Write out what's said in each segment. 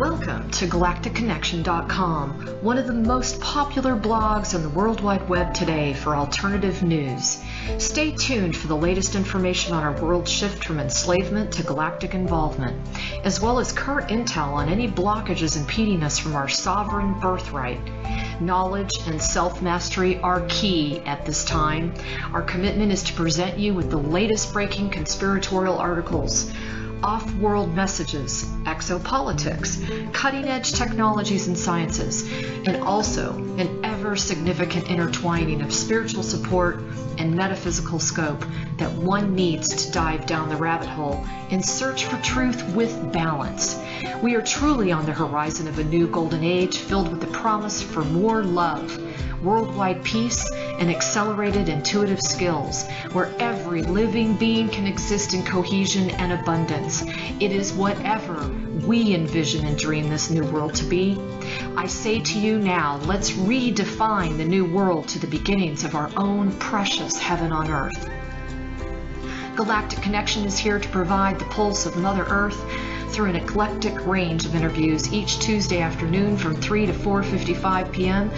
Welcome to GalacticConnection.com, one of the most popular blogs on the World Wide Web today for alternative news. Stay tuned for the latest information on our world shift from enslavement to galactic involvement, as well as current intel on any blockages impeding us from our sovereign birthright. Knowledge and self mastery are key at this time. Our commitment is to present you with the latest breaking conspiratorial articles off world messages, exopolitics, cutting edge technologies and sciences, and also an ever significant intertwining of spiritual support and metaphysical scope that one needs to dive down the rabbit hole in search for truth with balance. We are truly on the horizon of a new golden age filled with the promise for more love worldwide peace, and accelerated intuitive skills, where every living being can exist in cohesion and abundance. It is whatever we envision and dream this new world to be. I say to you now, let's redefine the new world to the beginnings of our own precious heaven on earth. Galactic Connection is here to provide the pulse of Mother Earth through an eclectic range of interviews each Tuesday afternoon from 3 to 4:55 p.m.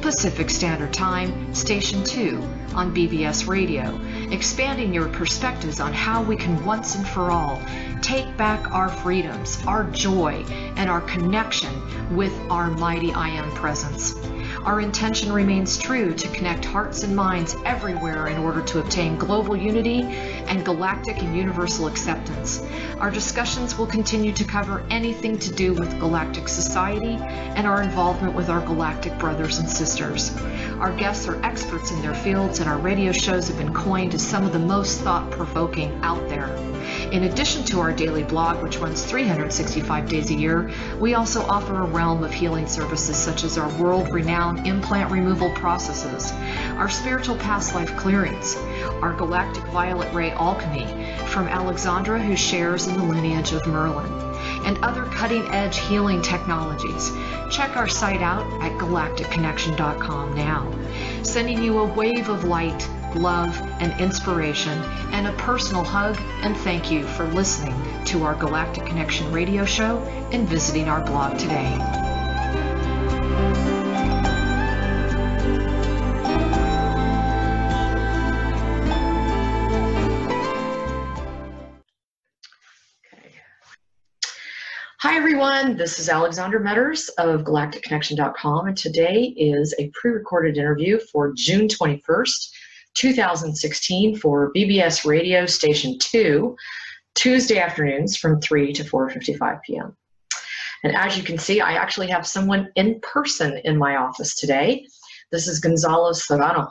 Pacific Standard Time, Station 2 on BBS Radio, expanding your perspectives on how we can once and for all take back our freedoms, our joy, and our connection with our mighty I Am presence. Our intention remains true to connect hearts and minds everywhere in order to obtain global unity and galactic and universal acceptance. Our discussions will continue to cover anything to do with galactic society and our involvement with our galactic brothers and sisters. Our guests are experts in their fields, and our radio shows have been coined as some of the most thought provoking out there. In addition to our daily blog, which runs 365 days a year, we also offer a realm of healing services such as our world renowned implant removal processes, our spiritual past life clearings, our galactic violet ray alchemy from Alexandra, who shares in the lineage of Merlin, and other cutting edge healing technologies. Check our site out at galacticconnection.com now, sending you a wave of light love, and inspiration, and a personal hug and thank you for listening to our Galactic Connection radio show and visiting our blog today. Hi everyone, this is Alexandra Meadors of GalacticConnection.com and today is a pre-recorded interview for June 21st, 2016 for BBS Radio Station 2, Tuesday afternoons from 3 to 4.55 p.m. And as you can see, I actually have someone in person in my office today. This is Gonzalo Serrano.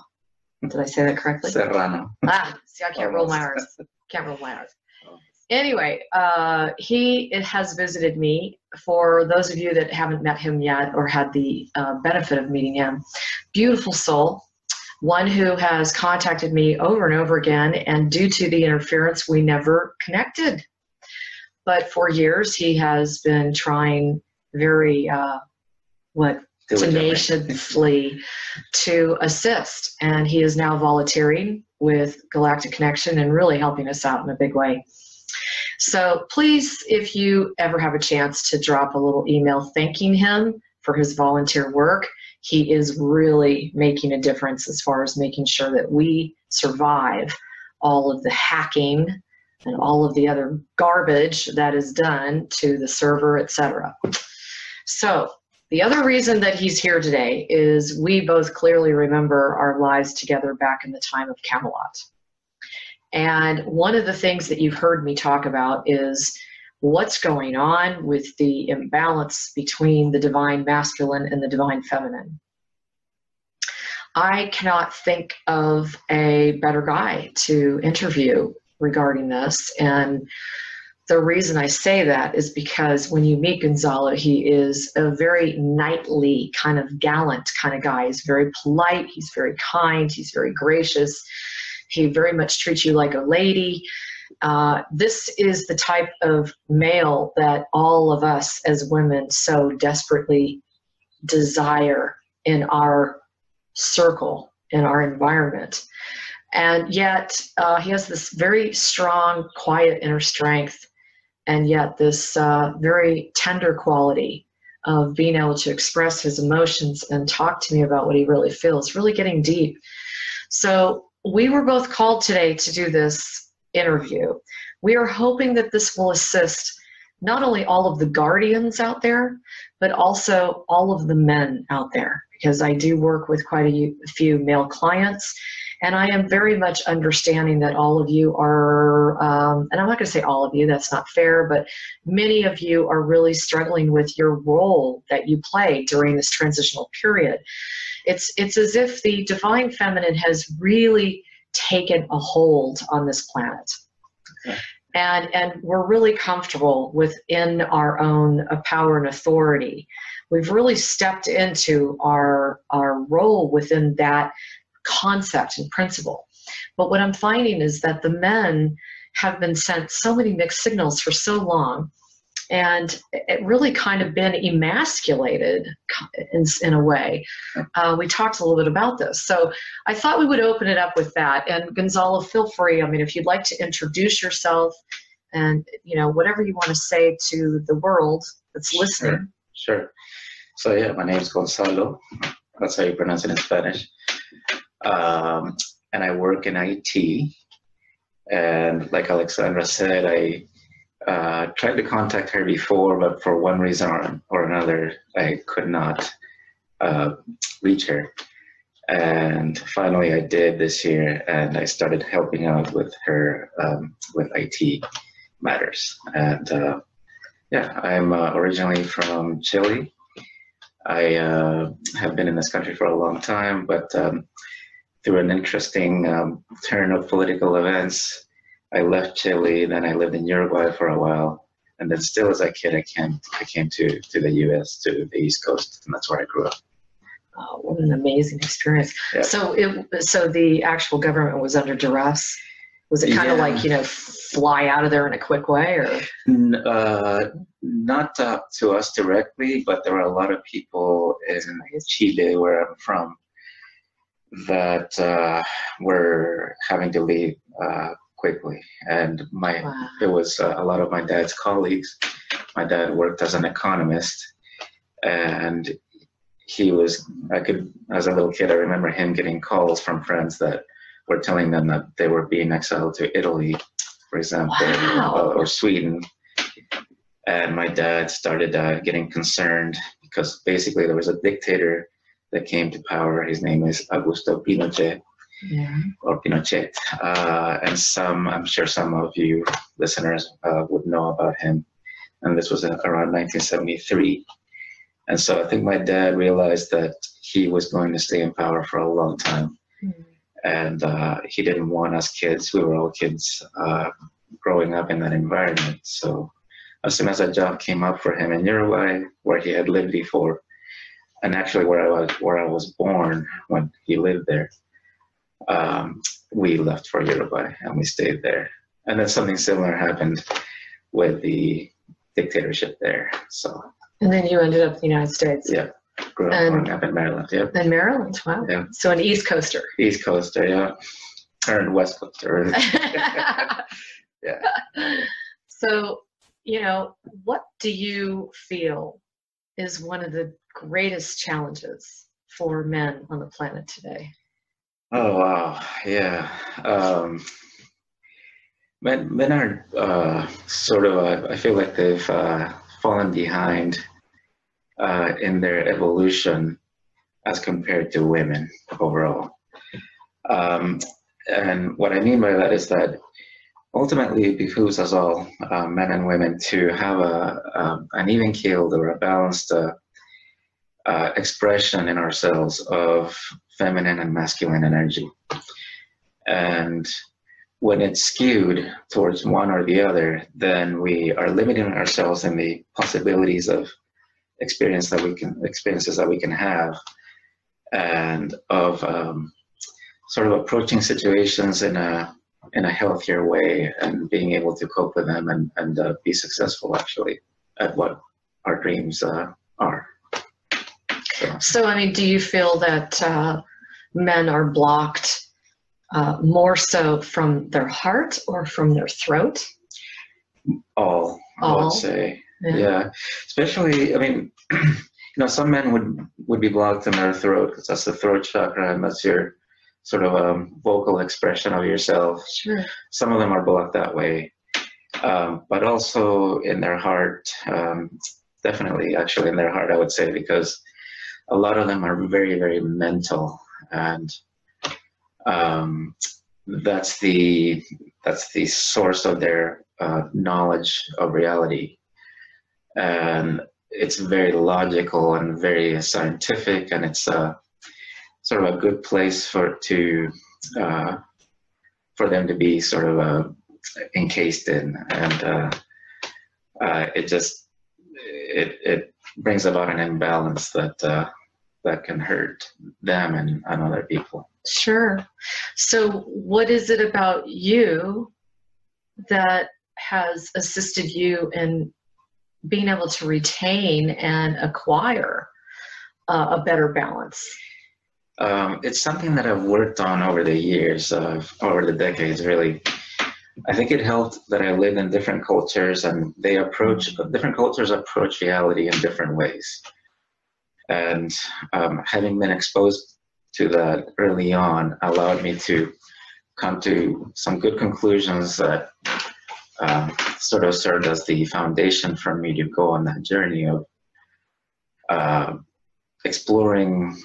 Did I say that correctly? Serrano. Ah, see, I can't roll my R's. Can't roll my R's. Anyway, uh, he has visited me. For those of you that haven't met him yet or had the uh, benefit of meeting him, beautiful soul, one who has contacted me over and over again, and due to the interference, we never connected. But for years, he has been trying very, uh, what, tenaciously to assist. And he is now volunteering with Galactic Connection and really helping us out in a big way. So please, if you ever have a chance to drop a little email thanking him for his volunteer work, he is really making a difference as far as making sure that we survive all of the hacking and all of the other garbage that is done to the server, etc. So the other reason that he's here today is we both clearly remember our lives together back in the time of Camelot. And one of the things that you've heard me talk about is what's going on with the imbalance between the divine masculine and the divine feminine. I cannot think of a better guy to interview regarding this. And the reason I say that is because when you meet Gonzalo, he is a very knightly, kind of gallant kind of guy. He's very polite, he's very kind, he's very gracious. He very much treats you like a lady. Uh, this is the type of male that all of us as women so desperately desire in our circle, in our environment. And yet, uh, he has this very strong, quiet inner strength and yet this uh, very tender quality of being able to express his emotions and talk to me about what he really feels, really getting deep. So we were both called today to do this interview. We are hoping that this will assist not only all of the guardians out there, but also all of the men out there, because I do work with quite a few male clients. And I am very much understanding that all of you are, um, and I'm not going to say all of you, that's not fair, but many of you are really struggling with your role that you play during this transitional period. It's, it's as if the divine feminine has really taken a hold on this planet. Okay and and we're really comfortable within our own uh, power and authority. We've really stepped into our our role within that concept and principle. But what i'm finding is that the men have been sent so many mixed signals for so long and it really kind of been emasculated in, in a way. Uh, we talked a little bit about this. So I thought we would open it up with that. And Gonzalo, feel free. I mean, if you'd like to introduce yourself and, you know, whatever you want to say to the world that's listening. Sure. sure. So, yeah, my name is Gonzalo. That's how you pronounce it in Spanish. Um, and I work in IT. And like Alexandra said, I uh, tried to contact her before, but for one reason or, or another, I could not uh, reach her. And finally, I did this year, and I started helping out with her um, with IT matters. And uh, yeah, I'm uh, originally from Chile. I uh, have been in this country for a long time, but um, through an interesting um, turn of political events, I left Chile, then I lived in Uruguay for a while, and then still as a kid, I came I came to to the U.S. to the East Coast, and that's where I grew up. Oh, what an amazing experience! Yeah. So it so the actual government was under duress. Was it kind yeah. of like you know fly out of there in a quick way, or? Uh, not uh, to us directly, but there were a lot of people in Chile, where I'm from, that uh, were having to leave uh, quickly. And my wow. it was uh, a lot of my dad's colleagues. My dad worked as an economist, and he was. I could, as a little kid, I remember him getting calls from friends that were telling them that they were being exiled to Italy, for example, wow. or, or, Sweden. And my dad started uh, getting concerned because basically there was a dictator that came to power. His name is Augusto Pinochet yeah. or Pinochet. Uh, and some, I'm sure some of you listeners uh, would know about him. And this was around 1973. And so I think my dad realized that he was going to stay in power for a long time. Mm-hmm. And uh, he didn't want us kids, we were all kids uh, growing up in that environment. So as soon as a job came up for him in Uruguay, where he had lived before, and actually where I was where I was born when he lived there, um, we left for Uruguay and we stayed there. And then something similar happened with the dictatorship there. So. And then you ended up in the United States. Yeah. Grew up, and, up in Maryland. Yeah. In Maryland. Wow. Yeah. So an East Coaster. East Coaster. Yeah. Or West Coaster. yeah. So, you know, what do you feel is one of the greatest challenges for men on the planet today? Oh wow, yeah. Um, men men are uh, sort of. Uh, I feel like they've uh, fallen behind uh, in their evolution as compared to women overall. Um, and what I mean by that is that ultimately it behooves us all, uh, men and women, to have a, um, an even keeled or a balanced uh, expression in ourselves of feminine and masculine energy. And when it's skewed towards one or the other, then we are limiting ourselves in the possibilities of experience that we can experiences that we can have, and of um, sort of approaching situations in a in a healthier way and being able to cope with them and and uh, be successful actually at what our dreams uh, are. So, I mean, do you feel that uh, men are blocked uh, more so from their heart or from their throat? All. I would say. Yeah. yeah. Especially, I mean, you know, some men would would be blocked in their throat because that's the throat chakra, and that's your sort of um, vocal expression of yourself. Sure. Some of them are blocked that way, um, but also in their heart. Um, definitely, actually, in their heart, I would say, because a lot of them are very, very mental, and um, that's the that's the source of their uh, knowledge of reality, and it's very logical and very scientific, and it's a sort of a good place for to uh, for them to be sort of uh, encased in, and uh, uh, it just it it brings about an imbalance that uh, that can hurt them and, and other people. Sure. So, what is it about you that has assisted you in being able to retain and acquire uh, a better balance? Um, it's something that I've worked on over the years, uh, over the decades, really. I think it helped that I lived in different cultures and they approach, different cultures approach reality in different ways. And um, having been exposed to that early on allowed me to come to some good conclusions that um, sort of served as the foundation for me to go on that journey of uh, exploring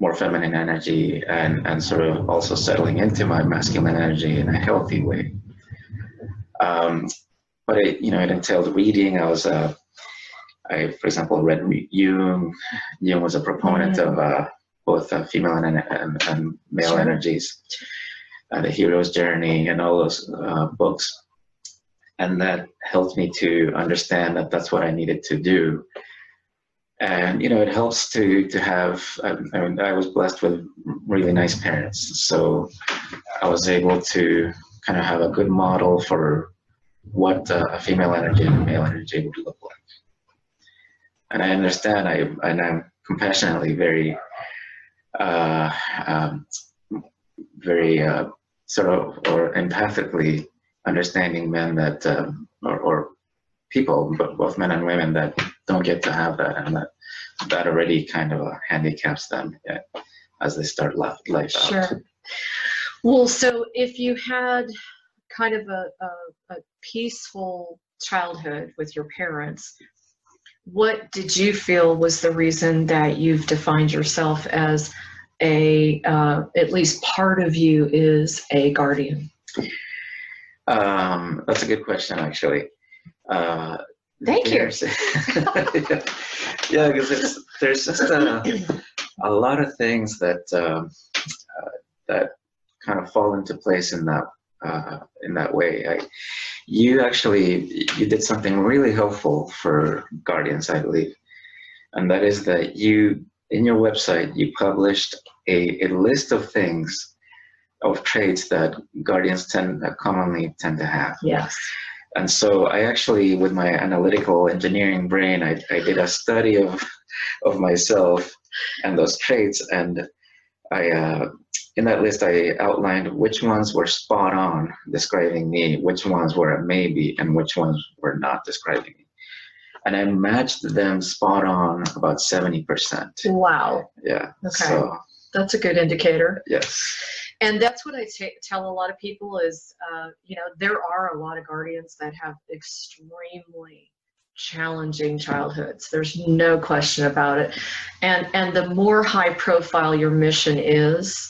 more feminine energy and, and sort of also settling into my masculine energy in a healthy way. Um, but it, you know, it entailed reading. I was, uh, I, for example, read Jung. Jung was a proponent mm-hmm. of uh, both uh, female and, and, and male sure. energies, uh, the hero's journey, and all those uh, books. And that helped me to understand that that's what I needed to do and you know it helps to to have I, mean i was blessed with really nice parents so i was able to kind of have a good model for what uh, a female energy and a male energy would look like and i understand i and i'm compassionately very uh, um, very uh, sort of or empathically understanding men that um, or, or people, both men and women, that don't get to have that, and that that already kind of uh, handicaps them yeah, as they start life, life sure. Well, so if you had kind of a, a, a peaceful childhood with your parents, what did you feel was the reason that you've defined yourself as a uh, at least part of you is a guardian um, that's a good question actually uh, Thank you. yeah, because there's just a, a lot of things that um, uh, that kind of fall into place in that uh, in that way. I, you actually you did something really helpful for guardians, I believe, and that is that you in your website you published a, a list of things of traits that guardians tend commonly tend to have. Yes. And so I actually, with my analytical engineering brain, I, I did a study of, of myself and those traits. And I, uh, in that list, I outlined which ones were spot on describing me, which ones were a maybe, and which ones were not describing me. And I matched them spot on about 70%. Wow. Yeah. Okay. So, That's a good indicator. Yes and that's what I t- tell a lot of people is, uh, you know, there are a lot of guardians that have extremely challenging childhoods. There's no question about it. And and the more high profile your mission is,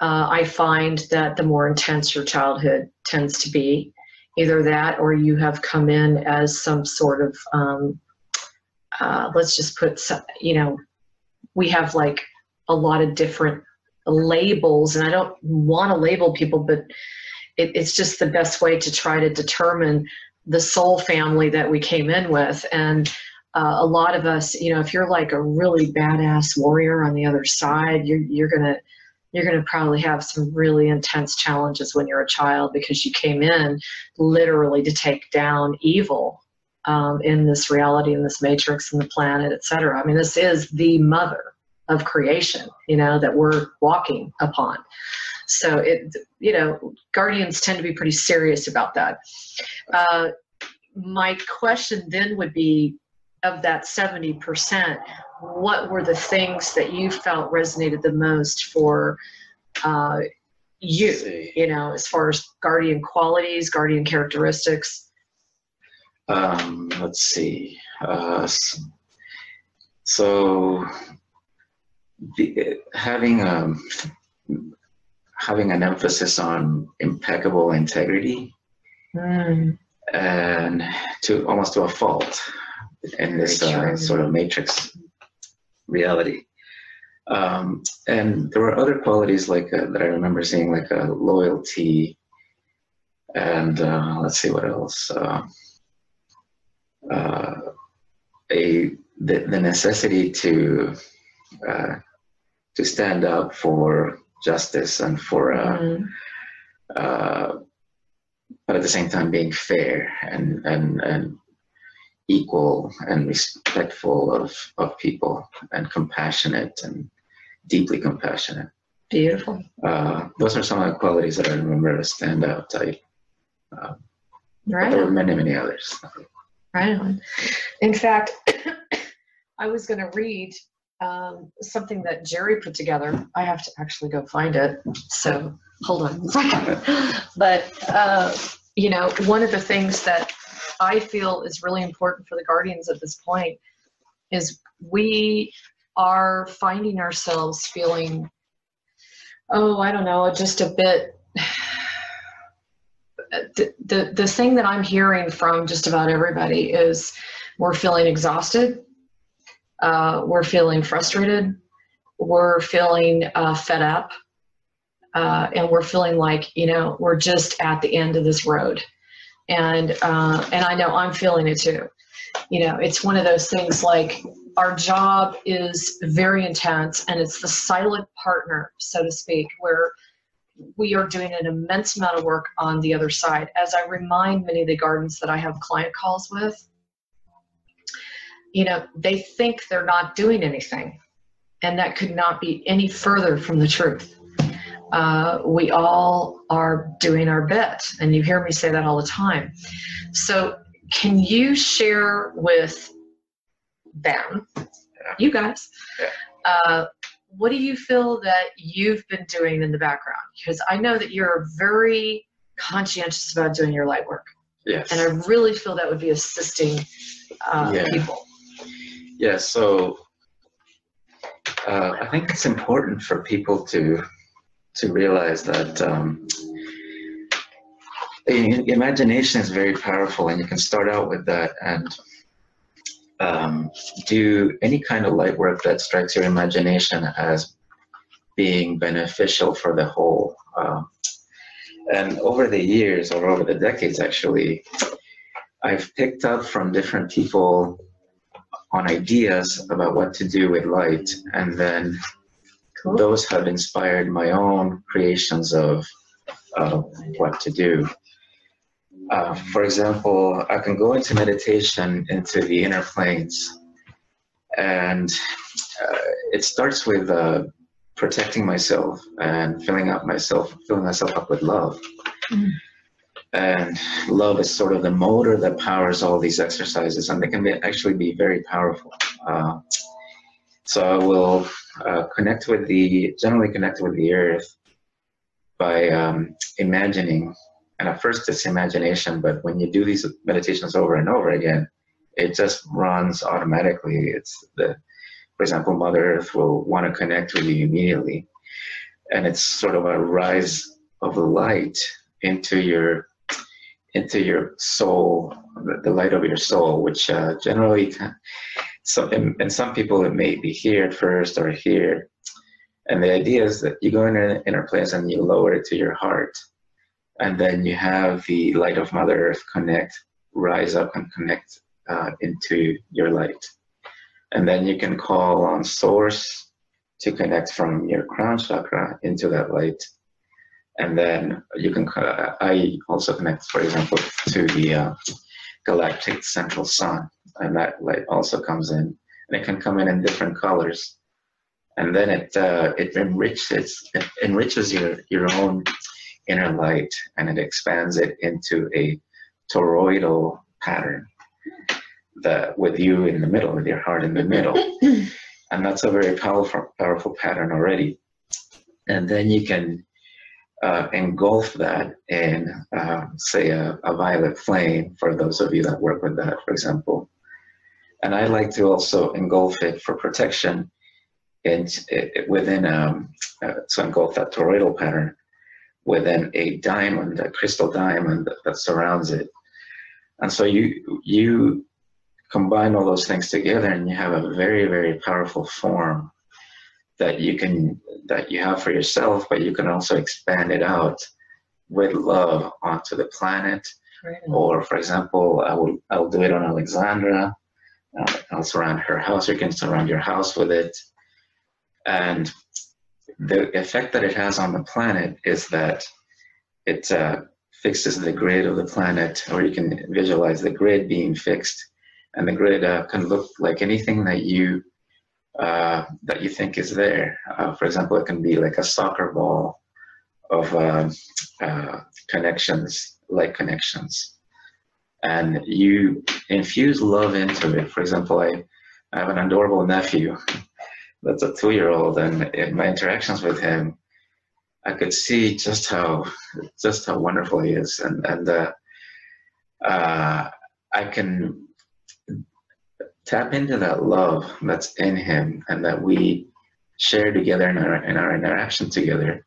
uh, I find that the more intense your childhood tends to be. Either that, or you have come in as some sort of, um, uh, let's just put, some, you know, we have like a lot of different labels, and I don't want to label people, but it, it's just the best way to try to determine the soul family that we came in with. And uh, a lot of us, you know, if you're like a really badass warrior on the other side, you're you're gonna you're going to probably have some really intense challenges when you're a child because you came in literally to take down evil um, in this reality, in this matrix, in the planet, etc. I mean, this is the mother of creation, you know, that we're walking upon. So it, you know, guardians tend to be pretty serious about that. Uh, my question then would be of that 70%, what were the things that you felt resonated the most for uh, you, you know, as far as guardian qualities, guardian characteristics? Um, let's see. Uh, so, the, having um, having an emphasis on impeccable integrity mm. and to almost to a fault in this uh, sort of matrix reality. Um, and there were other qualities like uh, that I remember seeing, like a uh, loyalty, and uh, let's see what else. Uh, uh, a the, the necessity to to stand up for justice and for mm-hmm. but at the same time being fair and and and equal and respectful of, of people and compassionate and deeply compassionate. Beautiful. Uh, those are some of the qualities that I remember stand out. I, uh, right there were many, many others. Right on. In fact, I was going to read um, something that Jerry put together. I have to actually go find it. So hold on a second. but, uh, you know, one of the things that I feel is really important for the Guardians at this point is we are finding ourselves feeling, oh, I don't know, just a bit. The, the, the thing that I'm hearing from just about everybody is we're feeling exhausted, uh, we're feeling frustrated, we're feeling uh, fed up, uh, and we're feeling like, you know, we're just at the end of this road and uh, and I know I'm feeling it too. You know, it's one of those things like our job is very intense, and it's the silent partner, so to speak, where we are doing an immense amount of work on the other side. As I remind many of the guardians that I have client calls with, you know, they think they're not doing anything, and that could not be any further from the truth uh, we all are doing our bit. And you hear me say that all the time. So, can you share with them, you guys, uh, what do you feel that you've been doing in the background? Because I know that you're very conscientious about doing your light work. Yes. And I really feel that would be assisting uh, yeah. people. Yeah, so uh, I think it's important for people to to realize that um, imagination is very powerful, and you can start out with that and um, do any kind of light work that strikes your imagination as being beneficial for the whole. Um, and over the years, or over the decades, actually, I've picked up from different people on ideas about what to do with light, and then Cool. Those have inspired my own creations of uh, what to do. Uh, for example, I can go into meditation into the inner planes, and uh, it starts with uh, protecting myself and filling up myself, filling myself up with love. Mm. And love is sort of the motor that powers all these exercises, and they can be, actually be very powerful. Uh, so I will uh, connect with the, generally connect with the earth by um, imagining. And at first it's imagination, but when you do these meditations over and over again, it just runs automatically. It's the, for example, Mother Earth will want to connect with you immediately. And it's sort of a rise of light into your into your soul, the light of your soul, which uh, generally so in, and some people it may be here at first or here. And the idea is that you go in an inner place and you lower it to your heart. And then you have the light of mother earth connect rise up and connect uh, into your light. And then you can call on source to connect from your crown chakra into that light and then you can uh, i also connect for example to the uh, galactic central sun and that light also comes in and it can come in in different colors and then it uh, it enriches it enriches your your own inner light and it expands it into a toroidal pattern that with you in the middle, with your heart in the middle. and that's a very powerful, powerful pattern already. And then you can uh, engulf that in, uh, say, a, a, violet flame, for those of you that work with that, for example. And I like to also engulf it for protection it, within, um, uh, so engulf that toroidal pattern within a diamond, a crystal diamond that, that surrounds it. And so you, you combine all those things together and you have a very, very powerful form that you can that you have for yourself, but you can also expand it out with love onto the planet. Right. Or, for example, I will I'll do it on Alexandra. Uh, I'll surround her house. You can surround your house with it, and the effect that it has on the planet is that it uh, fixes the grid of the planet, or you can visualize the grid being fixed and the grid uh, can look like anything that you uh, that you think is there. Uh, for example, it can be like a soccer ball of uh, uh, connections, like connections, and you infuse love into it. For example, I, I have an adorable nephew that's a two-year-old, and in my interactions with him, I could see just how just how wonderful he is, and and uh, I can tap into that love that's in him and that we share together in our, in our interaction together.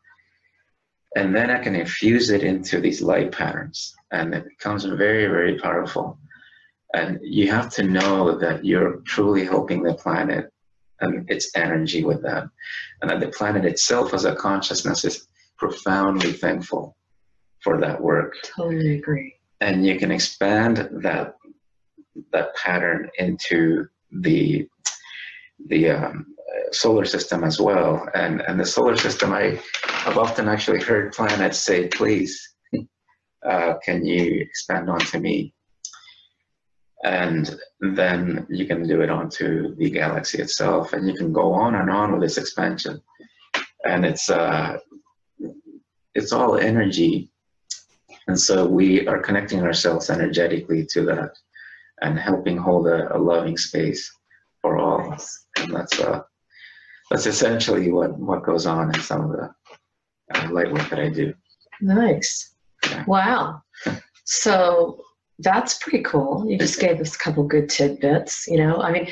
And then I can infuse it into these light patterns and it becomes very, very powerful. And you have to know that you're truly helping the planet and its energy with that. And that the planet itself as a consciousness is profoundly thankful for that work. Totally agree. And you can expand that that pattern into the the um, solar system as well. And and the solar system, I have often actually heard planets say, "Please, uh, can you expand onto me?" And then you can do it onto the galaxy itself, and you can go on and on with this expansion. And it's uh, it's all energy, and so we are connecting ourselves energetically to that and helping hold a, a loving space for all. And that's uh, that's essentially what what goes on in some of the uh, light work that I do. Nice. Yeah. Wow. so that's pretty cool. You just gave us a couple good tidbits. You know, I mean,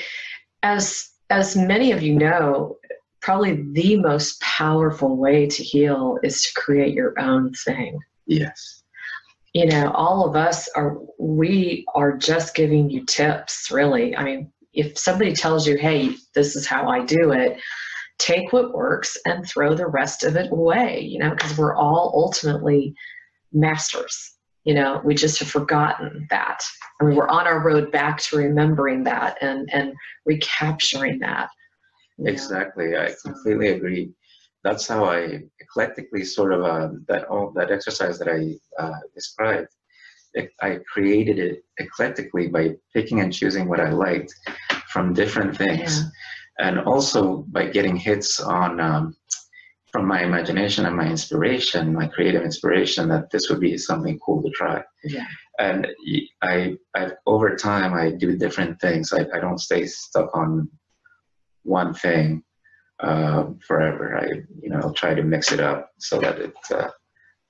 as as many of you know, probably the most powerful way to heal is to create your own thing. Yes you know, all of us are, we are just giving you tips, really. I mean, if somebody tells you, hey, this is how I do it, take what works and throw the rest of it away, you know, because we're all ultimately masters. You know, we just have forgotten that. I mean, we're on our road back to remembering that and, and recapturing that. Exactly. I completely agree that's how I eclectically sort of uh, that that exercise that I uh, described. I created it eclectically by picking and choosing what I liked from different things, yeah. and also by getting hits on um, from my imagination and my inspiration, my creative inspiration, that this would be something cool to try. Yeah. And I, I over time, I do different things. I, I don't stay stuck on one thing uh, forever. I, you know, I'll try to mix it up so that it uh,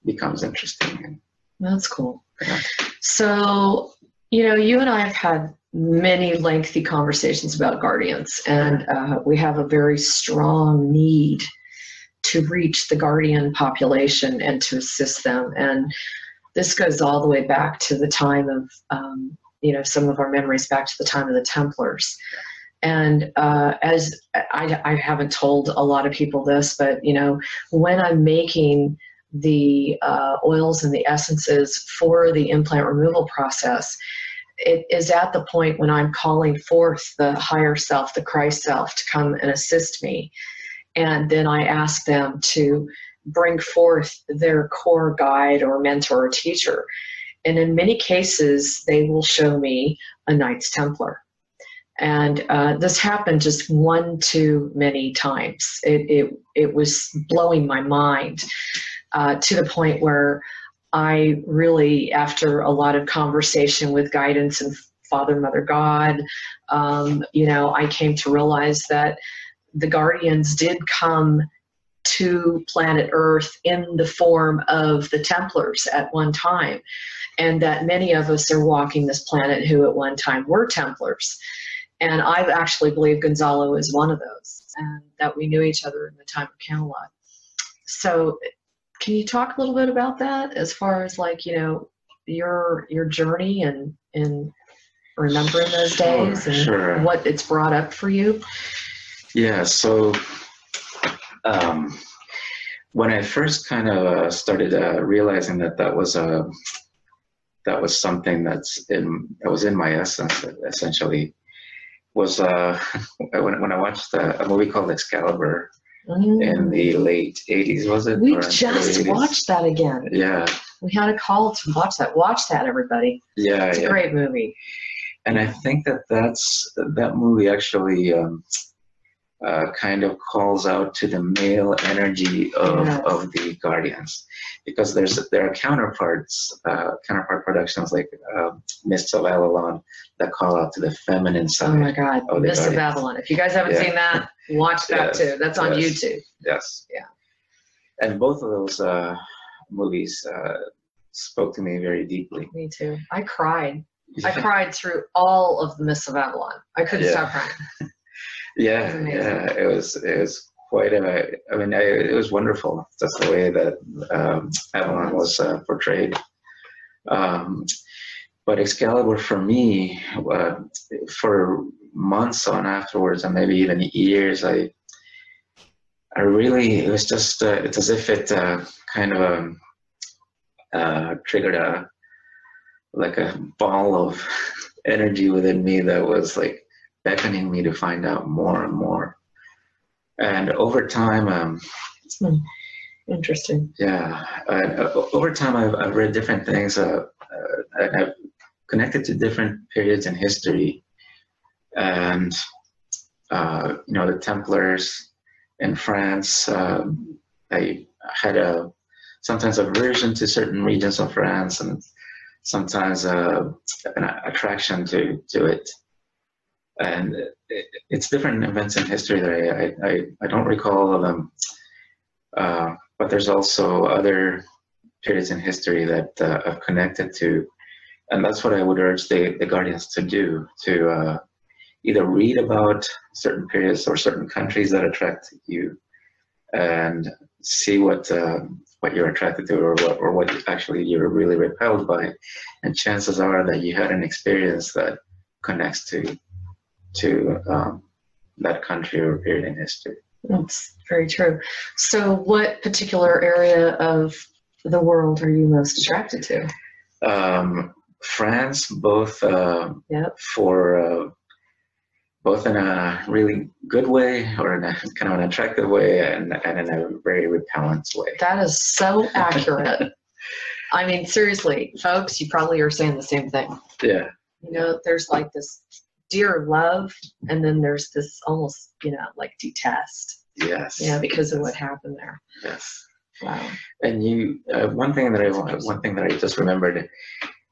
becomes interesting. That's cool. Yeah. So, you know, you and I have had many lengthy conversations about guardians, and uh, we have a very strong need to reach the guardian population and to assist them. And this goes all the way back to the time of, um, you know, some of our memories back to the time of the Templars. And uh, as I, I haven't told a lot of people this, but you know, when I'm making the uh, oils and the essences for the implant removal process, it is at the point when I'm calling forth the higher self, the Christ self, to come and assist me. And then I ask them to bring forth their core guide or mentor or teacher. And in many cases, they will show me a Knights Templar. And uh, this happened just one too many times. It, it, it was blowing my mind uh, to the point where I really, after a lot of conversation with guidance and Father, Mother, God, um, you know, I came to realize that the guardians did come to planet Earth in the form of the Templars at one time, and that many of us are walking this planet who at one time were Templars. And I actually believe Gonzalo is one of those, and that we knew each other in the time of Camelot. So, can you talk a little bit about that, as far as like you know your your journey and and remembering those days Sure, and sure. what it's brought up for you? Yeah, so um, when I first kind of uh, started uh, realizing that that was a that was something that's in that was in my essence essentially was uh, when when I watched a, a movie called Excalibur in the late '80s, was it? Mm. We just watched that again. Yeah, We had a call to watch that. Watch that, everybody. yeah, It's a yeah. great movie. and I think that that's that movie actually um, uh, kind of calls out to the male energy of, Yes. of the Guardians, because there's there are counterparts uh, counterpart productions like uh, Mists of Avalon that call out to the feminine side. Oh my. God, Oh, the Mists of Avalon! If you guys haven't Yeah. seen that, watch that Yes, too. That's on yes. YouTube. Yes. Yeah. And both of those uh, movies uh, spoke to me very deeply. Me too. I cried. I cried through all of the Mists of Avalon. I couldn't Yeah. stop crying. Yeah, It's yeah, it was it was quite a. I mean, I, it was wonderful. Just the way that um, Avalon was uh, portrayed. Um, but Excalibur, for me, uh, for months on afterwards, and maybe even years, I, I really it was just uh, it's as if it uh, kind of um, uh, triggered a like a ball of energy within me that was like beckoning me to find out more and more. And over time, um, It's been Interesting. yeah, uh, over time, I've, I've read different things. Uh, uh, I've connected to different periods in history, and uh, you know, the Templars in France. Um, I had a sometimes aversion to certain regions of France, and sometimes uh, an attraction to to it. And it, it's different events in history that I, I, I, don't recall all of them. Uh, but there's also other periods in history that uh, I've connected to. And that's what I would urge the, the Guardians to do to uh, either read about certain periods or certain countries that attract you and see what uh, what you're attracted to or what, or what actually you're really repelled by. And chances are that you had an experience that connects to to um, that country or period in history. That's very true. So, what particular area of the world are you most attracted to? Um, France, both uh, Yep. for uh, both in a really good way or in a kind of an attractive way and, and in a very repellent way. That is so accurate. I mean, seriously, folks, you probably are saying the same thing. Yeah, You know, there's like this dear love, and then there's this almost, you know, like detest, yes, know, because of what happened there. yes. Wow. And you, uh, one thing that I one thing that I just remembered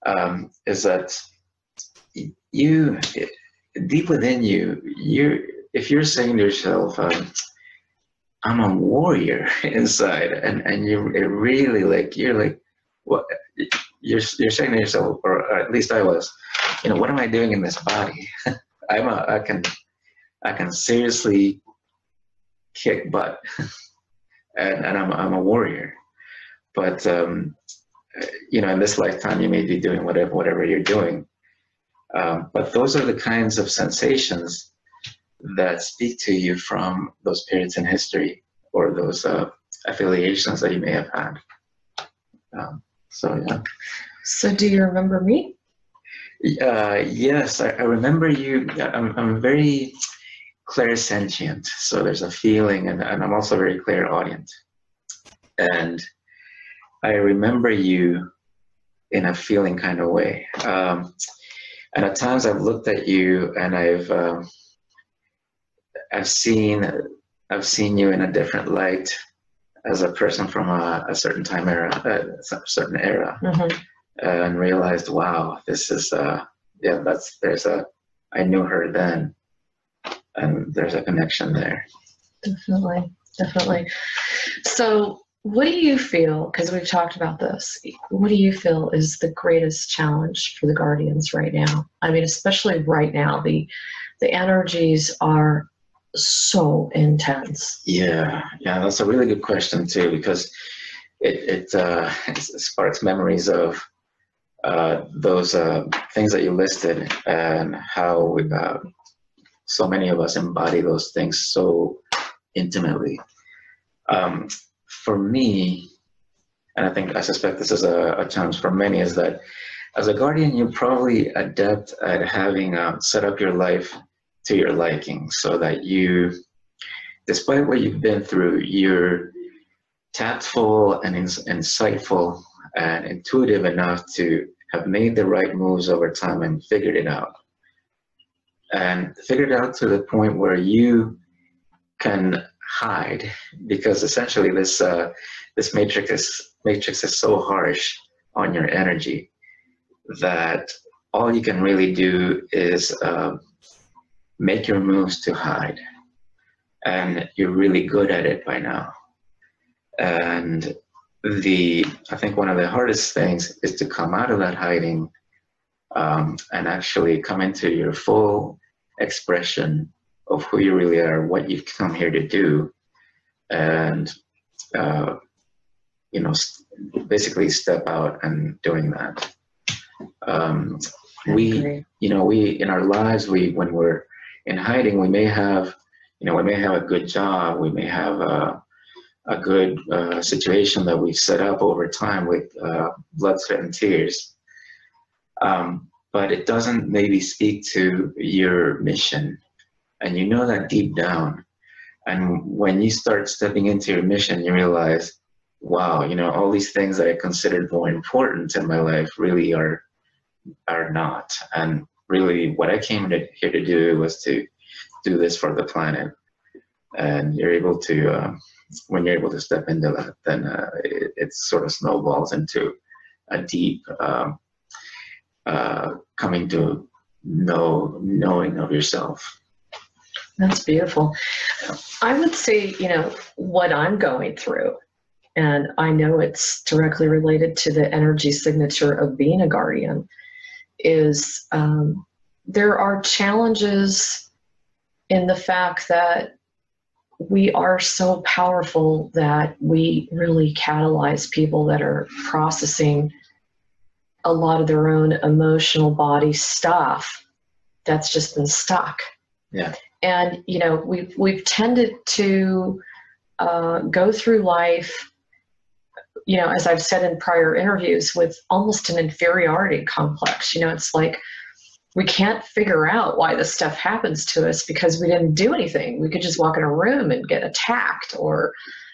um, is that you, deep within you, you, if you're saying to yourself, um, "I'm a warrior inside," and and you it really like you're like, what you're you're saying to yourself, or at least I was, you know, what am I doing in this body? I'm a I can I can seriously kick butt. and, and I'm, I'm a warrior. But um, you know, in this lifetime, you may be doing whatever whatever you're doing. Um, but those are the kinds of sensations that speak to you from those periods in history or those uh, affiliations that you may have had. Um, so yeah. So, do you remember me? Uh, yes, I, I remember you. I'm, I'm very clairsentient, so there's a feeling, and, and I'm also very clairaudient. And I remember you in a feeling kind of way. Um, and at times I've looked at you and I've um, I've seen I've seen you in a different light, as a person from a, a certain time era, a certain era, Mhm. And realized, wow, this is uh, yeah, that's there's a I knew her then, and there's a connection there. Definitely, definitely. So, what do you feel? Because we've talked about this. What do you feel is the greatest challenge for the Guardians right now? I mean, especially right now, the the energies are so intense. Yeah, yeah, that's a really good question too because it it, uh, it sparks memories of uh, those uh, things that you listed and how uh, so many of us embody those things so intimately. Um, for me, and I think I suspect this is a, a challenge for many, is that as a guardian, you're probably adept at having uh, set up your life to your liking so that you, despite what you've been through, you're tactful and ins- insightful and intuitive enough to have made the right moves over time and figured it out. And figured out to the point where you can hide because essentially this uh, this matrix is matrix is so harsh on your energy that all you can really do is uh, make your moves to hide and you're really good at it by now and the i think one of the hardest things is to come out of that hiding um, and actually come into your full expression of who you really are what you've come here to do and uh, you know st- basically step out and doing that. Um, we you know we in our lives we when we're in hiding we may have you know we may have a good job we may have a, a good uh, situation that we've set up over time with uh, blood sweat and tears. Um, but it doesn't maybe speak to your mission. And you know that deep down. And when you start stepping into your mission you realize wow you know all these things that i considered more important in my life really are are not. And really what i came to, here to do was to do this for the planet. And you're able to um, when you're able to step into that then uh, it, it sort of snowballs into a deep um, uh, coming to know knowing of yourself That's beautiful. I would say, you know, what I'm going through, and I know it's directly related to the energy signature of being a guardian, is um, there are challenges in the fact that we are so powerful that we really catalyze people that are processing a lot of their own emotional body stuff that's just been stuck Yeah. and you know we've we've tended to uh, go through life you know as i've said in prior interviews with almost an inferiority complex you know it's like we can't figure out why this stuff happens to us because we didn't do anything. We could just walk in a room and get attacked or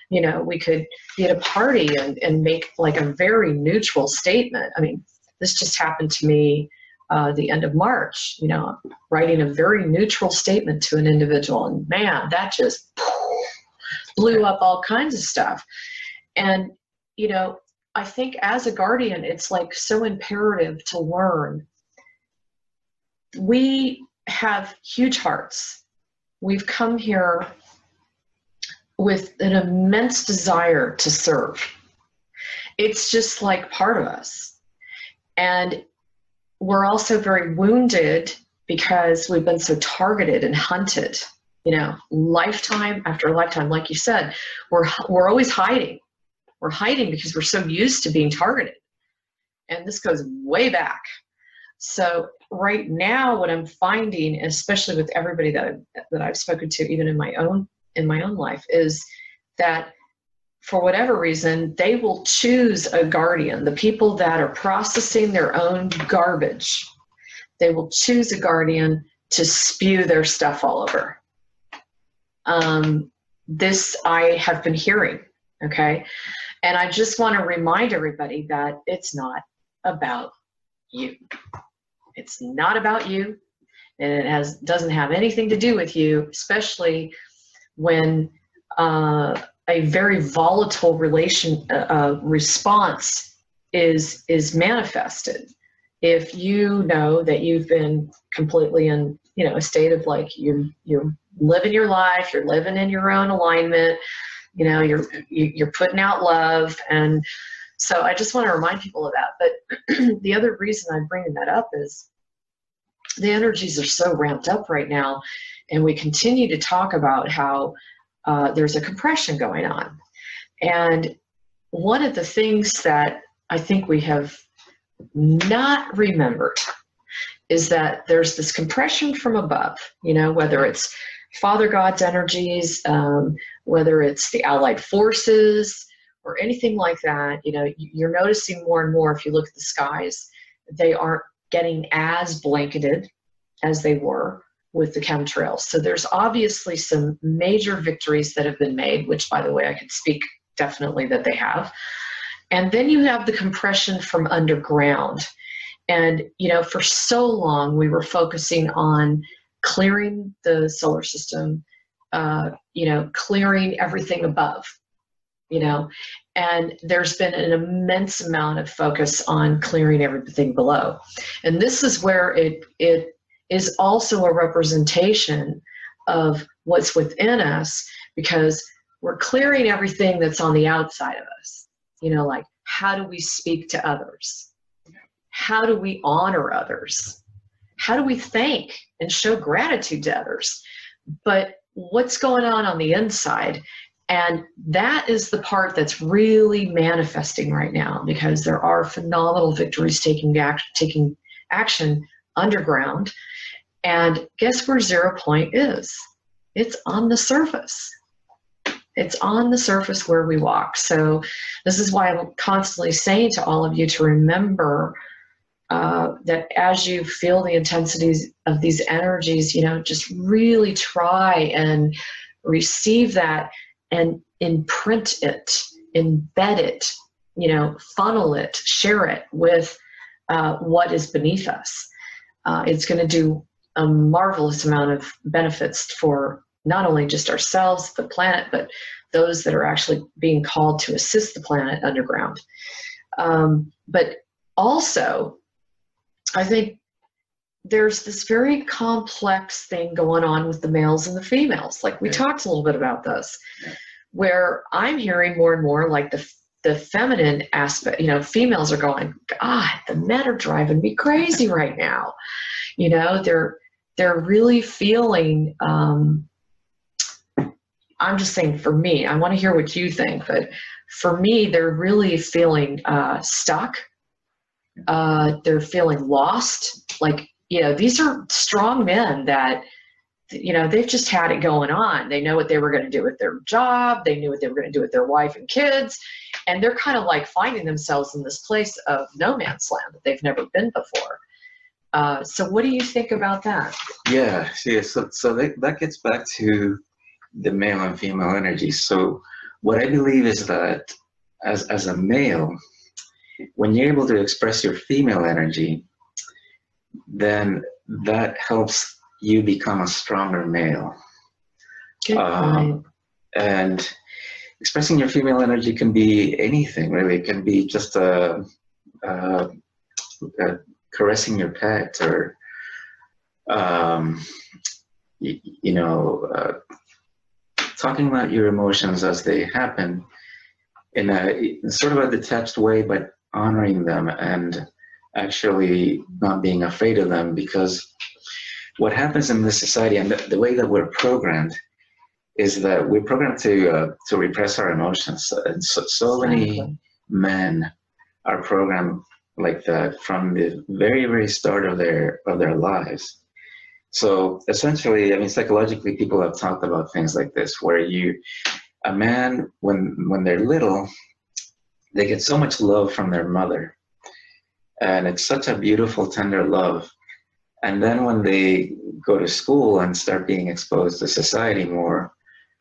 you know we could be at a party and, and make like a very neutral statement. I mean this just happened to me uh, the end of march you know writing a very neutral statement to an individual and man that just blew up all kinds of stuff. And you know i think as a guardian it's like so imperative to learn we have huge hearts. We've come here with an immense desire to serve. It's just like part of us. And we're also very wounded because we've been so targeted and hunted you know lifetime after lifetime. Like you said we're we're always hiding. We're hiding because we're so used to being targeted. And this goes way back. So right now what i'm finding especially with everybody that I've, that I've spoken to even in my own in my own life is that for whatever reason they will choose a guardian the people that are processing their own garbage. They will choose a guardian to spew their stuff all over. Um, this i have been hearing okay? And i just want to remind everybody that it's not about you it's not about you and it has doesn't have anything to do with you especially when uh, a very volatile relation uh, uh, response is is manifested. If you know that you've been completely in you know a state of like you're you're living your life you're living in your own alignment you know you're you're putting out love and so i just want to remind people of that but the other reason i'm bringing that up is the energies are so ramped up right now and we continue to talk about how uh, there's a compression going on. And one of the things that I think we have not remembered is that there's this compression from above, you know, whether it's Father God's energies, um, whether it's the Allied forces, or anything like that, you know, you're noticing more and more if you look at the skies, they aren't getting as blanketed as they were with the chemtrails. So there's obviously some major victories that have been made, which, by the way, I could speak definitely that they have. And then you have the compression from underground. And, you know, for so long we were focusing on clearing the solar system, uh, you know, clearing everything above, you know, and there's been an immense amount of focus on clearing everything below. And this is where it, it is also a representation of what's within us because we're clearing everything that's on the outside of us. You know, like how do we speak to others? How do we honor others? How do we thank and show gratitude to others? But what's going on on the inside? And that is the part that's really manifesting right now because there are phenomenal victories taking, act, taking action underground and guess where zero point is? It's on the surface. It's on the surface where we walk. So, this is why I'm constantly saying to all of you to remember uh, that as you feel the intensities of these energies, you know, just really try and receive that and imprint it, embed it, you know, funnel it, share it with uh, what is beneath us. Uh, it's going to do a marvelous amount of benefits for not only just ourselves, the planet, but those that are actually being called to assist the planet underground. Um, but also, I think there's this very complex thing going on with the males and the females. Like we talked a little bit about this, where I'm hearing more and more like the the feminine aspect. You know, females are going, God, the men are driving me crazy right now. You know, they're they're really feeling um, i'm just saying for me i want to hear what you think but for me they're really feeling uh, stuck uh, they're feeling lost like you know these are strong men that you know they've just had it going on they know what they were going to do with their job they knew what they were going to do with their wife and kids and they're kind of like finding themselves in this place of no man's land that they've never been before uh, so what do you think about that? Yeah, yeah. So, so that, that gets back to the male and female energy. So what I believe is that as, as a male, when you're able to express your female energy, then that helps you become a stronger male. Um, and expressing your female energy can be anything, really. It can be just a, a, a caressing your pet or um, you, you, know uh, talking about your emotions as they happen in a in sort of a detached way but honoring them and actually not being afraid of them because what happens in this society and the, the way that we're programmed is that we're programmed to uh, to repress our emotions. And so, so many men are programmed like that from the very very start of their of their lives. So essentially i mean psychologically people have talked about things like this where you a man when when they're little they get so much love from their mother and it's such a beautiful tender love. And then when they go to school and start being exposed to society more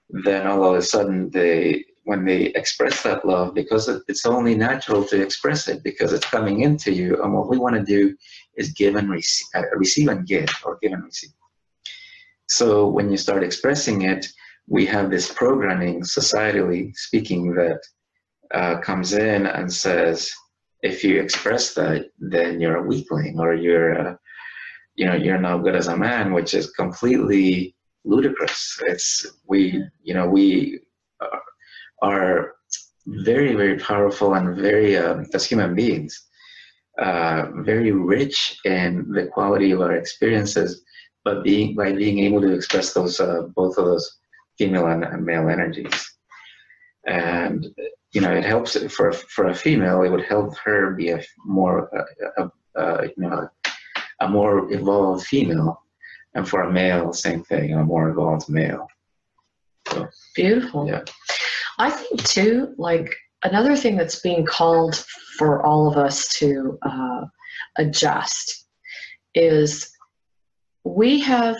then all of a sudden they when they express that love because it's only natural to express it because it's coming into you and what we want to do is give and receive, uh, receive and give or give and receive. So when you start expressing it we have this programming, societally speaking, that uh, comes in and says, if you express that, then you're a weakling or you're, uh, you know, you're not good as a man, which is completely ludicrous. It's we, you know, we are very, very powerful and very, um, as human beings, uh, very rich in the quality of our experiences, but being by being able to express those uh, both of those female and, and, male energies, and you know it helps for for a female. It would help her be a more uh, uh, you know a more evolved female, and for a male, same thing, a more evolved male. So, Beautiful. Yeah. I think too, like another thing that's being called for all of us to uh, adjust is we have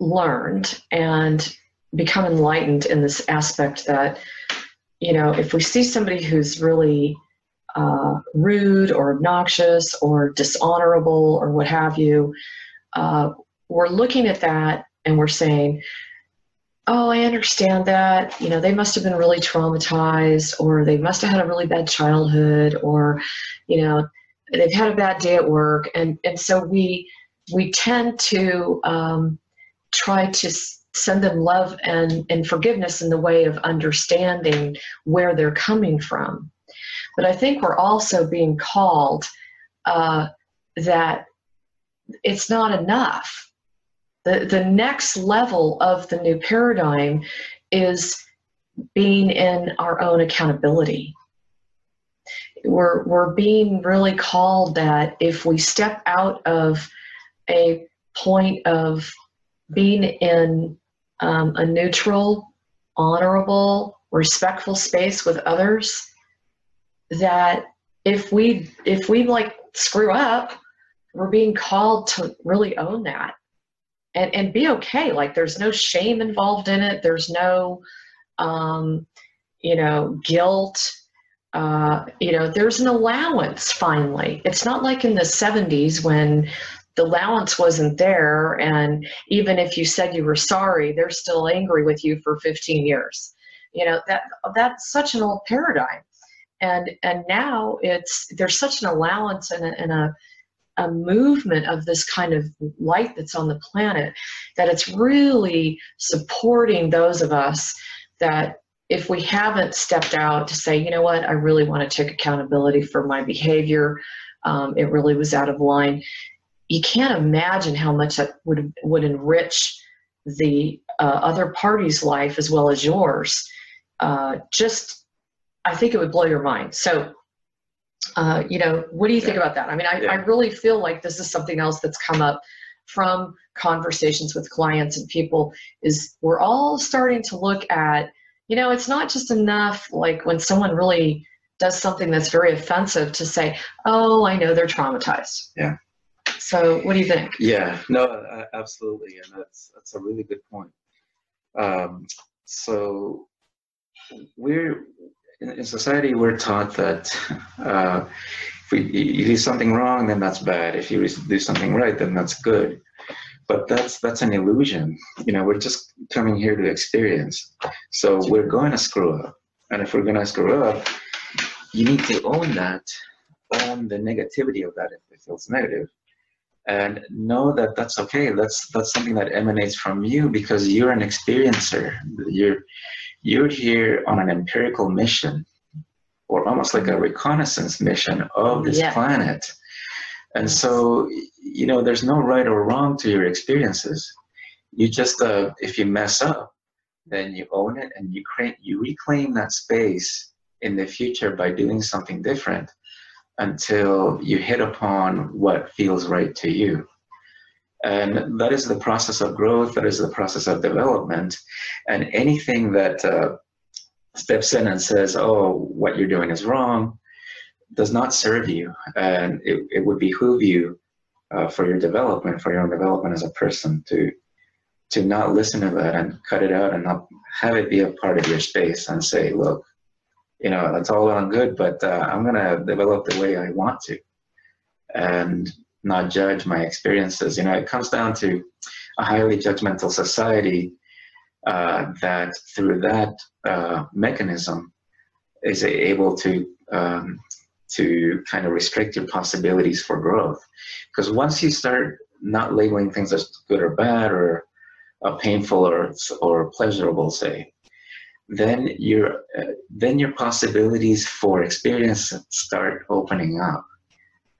learned and become enlightened in this aspect that you know if we see somebody who's really uh, rude or obnoxious or dishonorable or what have you uh, we're looking at that and we're saying oh, I understand that. You know, they must have been really traumatized, or they must have had a really bad childhood, or, you know, they've had a bad day at work, and and so we we tend to um, try to send them love and and forgiveness in the way of understanding where they're coming from. But I think we're also being called uh, that it's not enough the, the next level of the new paradigm is being in our own accountability. We're, we're being really called that if we step out of a point of being in um, a neutral, honorable, respectful space with others, that if we if we like screw up, we're being called to really own that. And and be okay. Like there's no shame involved in it. There's no um, you know guilt. Uh, you know there's an allowance finally. It's not like in the 70s when the allowance wasn't there. And even if you said you were sorry they're still angry with you for 15 years. You know that that's such an old paradigm. And and now it's there's such an allowance and a, and a a movement of this kind of light that's on the planet that it's really supporting those of us that if we haven't stepped out to say you know what? I really want to take accountability for my behavior um, it really was out of line you can't imagine how much that would would enrich the uh, other party's life as well as yours uh, just i think it would blow your mind so uh, you know, what do you think about that? I mean, I, yeah. I really feel like this is something else that's come up from conversations with clients and people is we're all starting to look at, you know, it's not just enough like when someone really does something that's very offensive to say, oh, I know they're traumatized. Yeah. So what do you think? Yeah, no, absolutely. And that's, that's a really good point. Um, so we're, in society, we're taught that uh, if we, you do something wrong, then that's bad. If you do something right, then that's good. But that's that's an illusion. You know, we're just coming here to experience. So we're going to screw up, and if we're going to screw up, you need to own that, own the negativity of that if it feels negative, and know that that's okay. That's that's something that emanates from you because you're an experiencer. You're you're here on an empirical mission or almost like a reconnaissance mission of this yeah. planet. And so, you know, there's no right or wrong to your experiences. You just, uh, if you mess up, then you own it and you create, you reclaim that space in the future by doing something different until you hit upon what feels right to you. And that is the process of growth, that is the process of development. And anything that uh, steps in and says, oh, what you're doing is wrong, does not serve you. And it, it would behoove you uh, for your development, for your own development as a person to to not listen to that and cut it out and not have it be a part of your space and say, look, you know, that's all well and good, but uh, I'm going to develop the way I want to. And not judge my experiences. You know, it comes down to a highly judgmental society uh, that through that uh, mechanism is able to um, to kind of restrict your possibilities for growth. Because once you start not labeling things as good or bad or uh, painful or or pleasurable, say, then your uh, then your possibilities for experience start opening up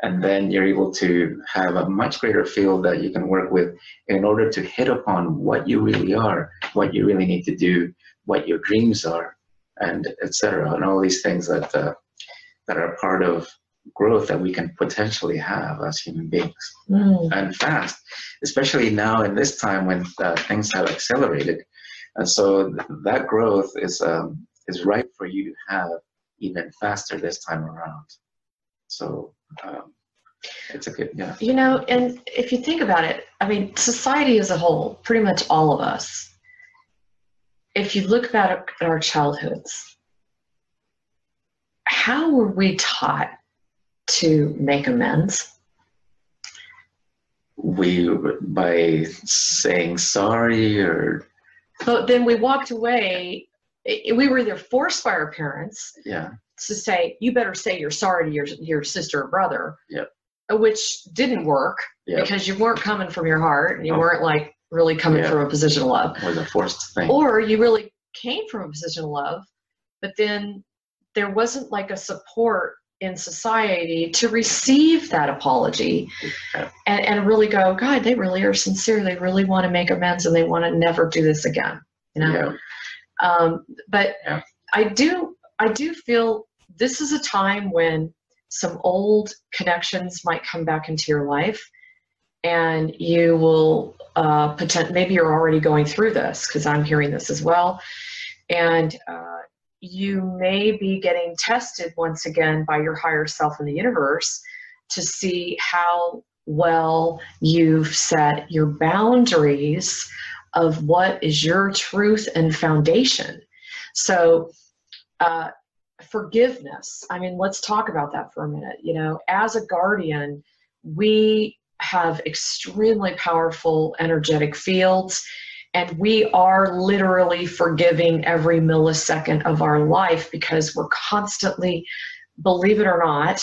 and then you're able to have a much greater field that you can work with in order to hit upon what you really are what you really need to do what your dreams are and etc and all these things that uh, that are part of growth that we can potentially have as human beings mm. and fast especially now in this time when uh, things have accelerated and so that growth is um, is right for you to have even faster this time around. So um, it's a good yeah. You know and if you think about it i mean society as a whole pretty much all of us if you look back at our childhoods how were we taught to make amends? We by saying sorry or but then we walked away. We were either forced by our parents yeah. to say you better say you're sorry to your your sister or brother yep. which didn't work yep. because you weren't coming from your heart. And you oh. weren't like really coming from a position of love. Or the forced thing. Or you really came from a position of love but then there wasn't like a support in society to receive that apology and, and really go god they really are sincere they really want to make amends and they want to never do this again you know yeah. um, but yeah. i do i do feel this is a time when some old connections might come back into your life and you will uh, pretend maybe you're already going through this because i'm hearing this as well and uh, you may be getting tested once again by your higher self in the universe to see how well you've set your boundaries of what is your truth and foundation so uh, forgiveness. I mean, let's talk about that for a minute. You know, as a guardian, we have extremely powerful energetic fields, and we are literally forgiving every millisecond of our life because we're constantly, believe it or not,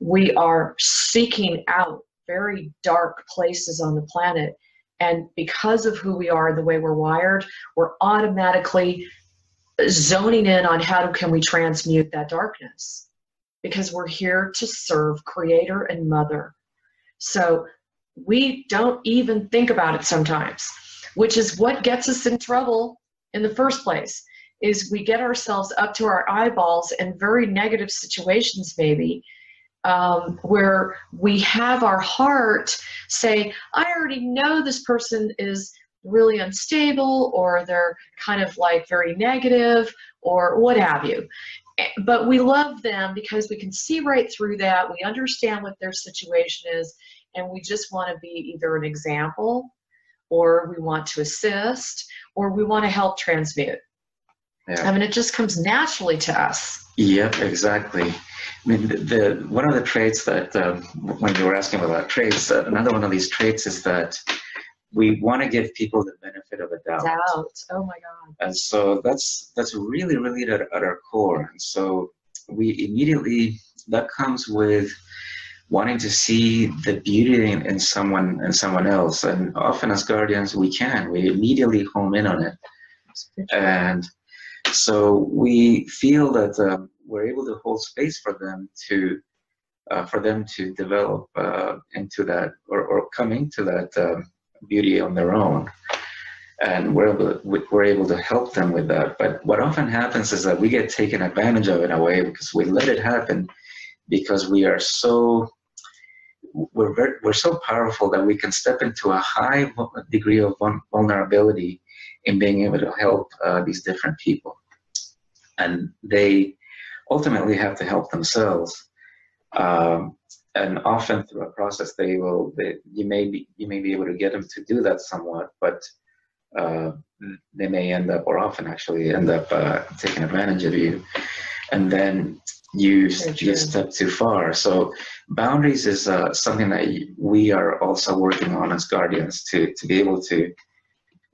we are seeking out very dark places on the planet. And because of who we are, the way we're wired, we're automatically zoning in on how can we transmute that darkness because we're here to serve creator and mother so we don't even think about it sometimes which is what gets us in trouble in the first place is we get ourselves up to our eyeballs in very negative situations maybe um, where we have our heart say i already know this person is really unstable or they're kind of like very negative or what have you. Eh, but we love them because we can see right through that. We understand what their situation is, and we just want to be either an example or we want to assist or we want to help transmute. Yeah. I mean, it just comes naturally to us. Yep, exactly. I mean, the, the one of the traits that um, when you were asking about traits, uh, another one of these traits is that we want to give people the benefit of a doubt. Doubt. Oh my God. And so that's that's really really at, at our core. And so we immediately that comes with wanting to see the beauty in, in someone and someone else. And often as guardians, we can. We immediately home in on it. And so we feel that um, we're able to hold space for them to uh, for them to develop uh, into that or, or come into that um, beauty on their own and we're able, to, we're able to help them with that. But what often happens is that we get taken advantage of in a way because we let it happen because we are so we're very, we're so powerful that we can step into a high degree of vulnerability in being able to help uh, these different people, and they ultimately have to help themselves. Um, and often through a process they will they, you may be you may be able to get them to do that somewhat but uh, they may end up or often actually end up uh, taking advantage of you and then you you. step too far. So boundaries is uh, something that we are also working on as guardians to to be able to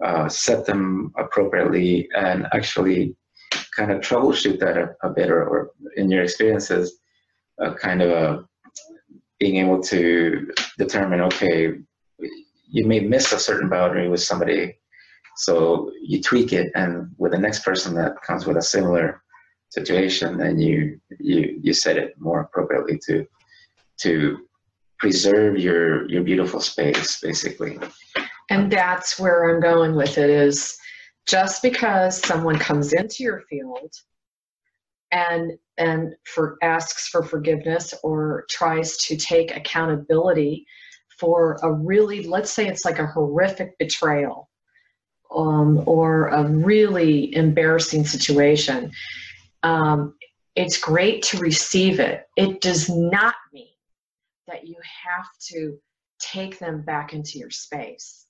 uh, set them appropriately, and actually kind of troubleshoot that a, a bit, or, or, in your experiences, uh, kind of a, being able to determine, okay, you may miss a certain boundary with somebody, so you tweak it, and with the next person that comes with a similar situation, then you you you set it more appropriately to to preserve your your beautiful space, basically. And that's where I'm going with it is just because someone comes into your field and and for asks for forgiveness or tries to take accountability for a really let's say it's like a horrific betrayal um, or a really embarrassing situation um, it's great to receive it it does not mean that you have to take them back into your space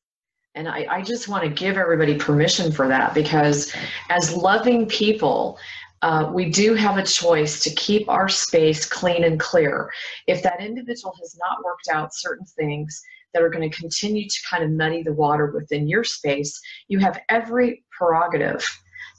and I, I just want to give everybody permission for that because as loving people uh, we do have a choice to keep our space clean and clear. If that individual has not worked out certain things that are going to continue to kind of muddy the water within your space, you have every prerogative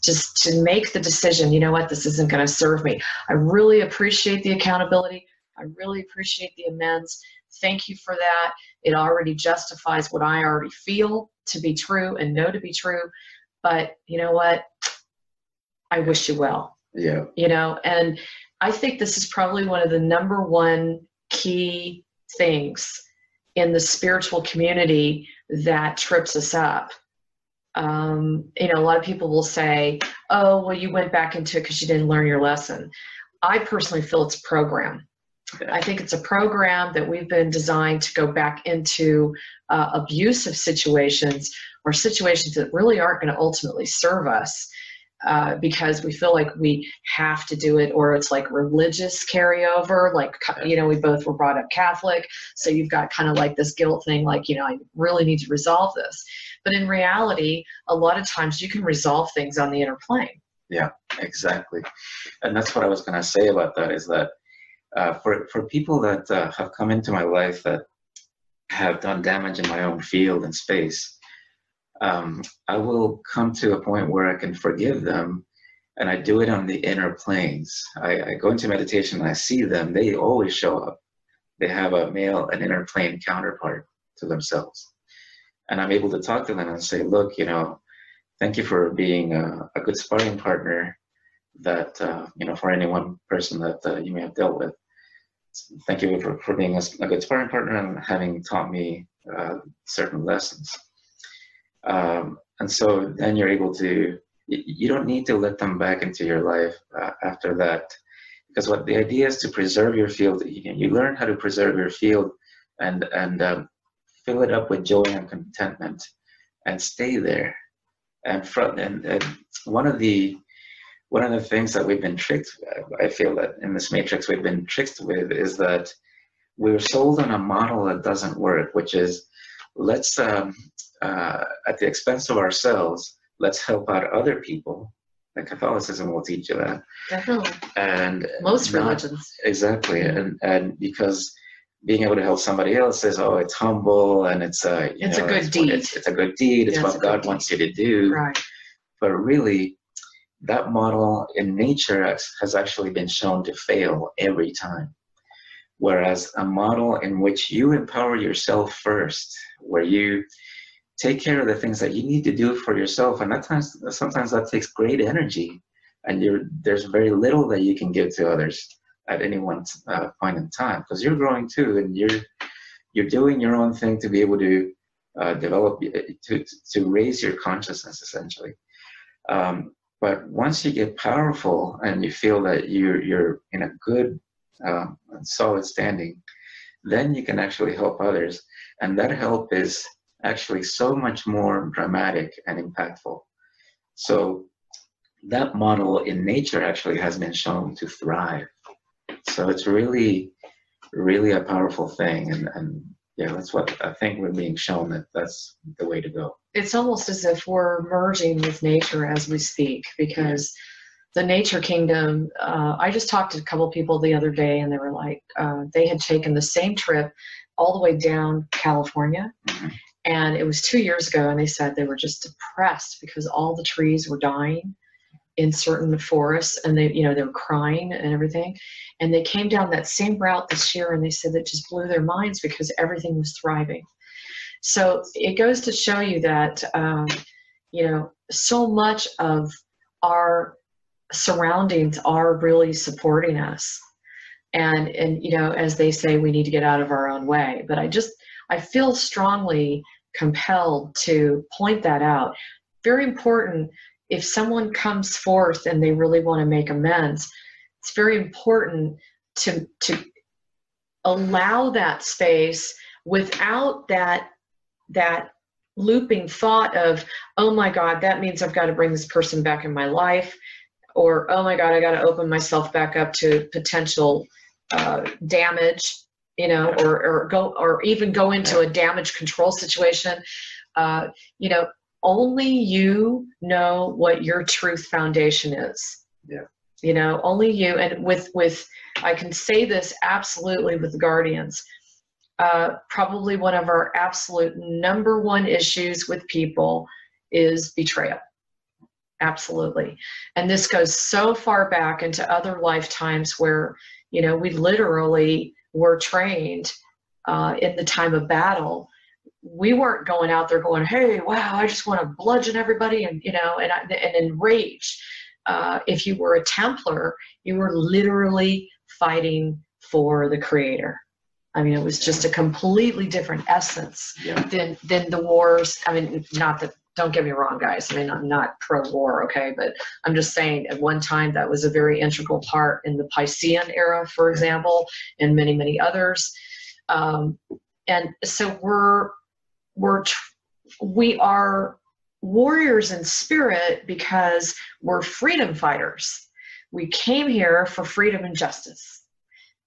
just to make the decision, you know what, this isn't going to serve me. I really appreciate the accountability. I really appreciate the amends. Thank you for that. It already justifies what I already feel to be true and know to be true. But you know what? I wish you well. Yeah. You know, and I think this is probably one of the number one key things in the spiritual community that trips us up. Um, you know, a lot of people will say, oh, well, you went back into it because you didn't learn your lesson. I personally feel it's program. I think it's a program that we've been designed to go back into uh, abusive situations or situations that really aren't going to ultimately serve us uh, because we feel like we have to do it or it's like religious carryover like you know we both were brought up catholic so you've got kind of like this guilt thing like you know i really need to resolve this. But in reality a lot of times you can resolve things on the inner plane. Yeah exactly. And that's what i was going to say about that is that uh, for, for people that uh, have come into my life that have done damage in my own field and space um, I will come to a point where I can forgive them, and I do it on the inner planes. I, I go into meditation and I see them, they always show up. They have a male, an inner plane counterpart to themselves. And I'm able to talk to them and say, look, you know, thank you for being a, a good sparring partner that, uh, you know, for any one person that uh, you may have dealt with. Thank you for, for being a, a good sparring partner and having taught me uh, certain lessons. Um, and so then you're able to, you don't need to let them back into your life uh, after that. Because what the idea is to preserve your field, you, learn how to preserve your field and, and um, fill it up with joy and contentment and stay there. And, from, and, and one of the one of the things that we've been tricked, I feel that in this matrix we've been tricked with is that we're sold on a model that doesn't work, which is let's um, uh, at the expense of ourselves, let's help out other people. And Catholicism will teach you that. Definitely. And most not, religions. Exactly. And and because being able to help somebody else is oh it's humble and it's a it's know, a good it's, deed. It's, it's, a good deed. It's yeah, what God wants you to do. Right. But really, that model in nature has, has actually been shown to fail every time. Whereas a model in which you empower yourself first, where you take care of the things that you need to do for yourself. And that times sometimes that takes great energy and you're there's very little that you can give to others at any one uh, point in time because you're growing too and you're you're doing your own thing to be able to uh, develop uh, to to raise your consciousness essentially. Um, but once you get powerful and you feel that you're you're in a good uh, solid standing then you can actually help others. And that help is actually so much more dramatic and impactful. So that model in nature actually has been shown to thrive. So it's really, really a powerful thing. And, and yeah, that's what I think we're being shown that that's the way to go. It's almost as if we're merging with nature as we speak because the nature kingdom, uh, I just talked to a couple people the other day and they were like, uh, they had taken the same trip all the way down California. Mm-hmm and it was two years ago, and they said they were just depressed because all the trees were dying in certain forests, and they, you know, they were crying and everything. And they came down that same route this year, and they said that just blew their minds because everything was thriving. So it goes to show you that, um, you know, so much of our surroundings are really supporting us. And, and, you know, as they say, we need to get out of our own way. But I just, I feel strongly compelled to point that out. Very important if someone comes forth and they really want to make amends, it's very important to, to allow that space without that that looping thought of, oh my God, that means I've got to bring this person back in my life, or oh my God, I got to open myself back up to potential uh, damage, you know, or, or go, or even go into a damage control situation. Uh, you know, only you know what your truth foundation is. Yeah. You know, only you, and with with, I can say this absolutely with the guardians uh, probably one of our absolute number one issues with people is betrayal. Absolutely. And this goes so far back into other lifetimes where, you know, we literally were trained uh, in the time of battle. We weren't going out there going, hey, wow, I just want to bludgeon everybody and, you know, and, and enrage. Uh, if you were a Templar, you were literally fighting for the Creator I mean, it was just a completely different essence Yeah. than than the wars. I mean, not that. Don't get me wrong, guys. I mean, I'm not pro-war, okay, but I'm just saying. At one time, that was a very integral part in the Piscean era, for example, and many, many others. Um, and so we're we're we are warriors in spirit because we're freedom fighters. We came here for freedom and justice.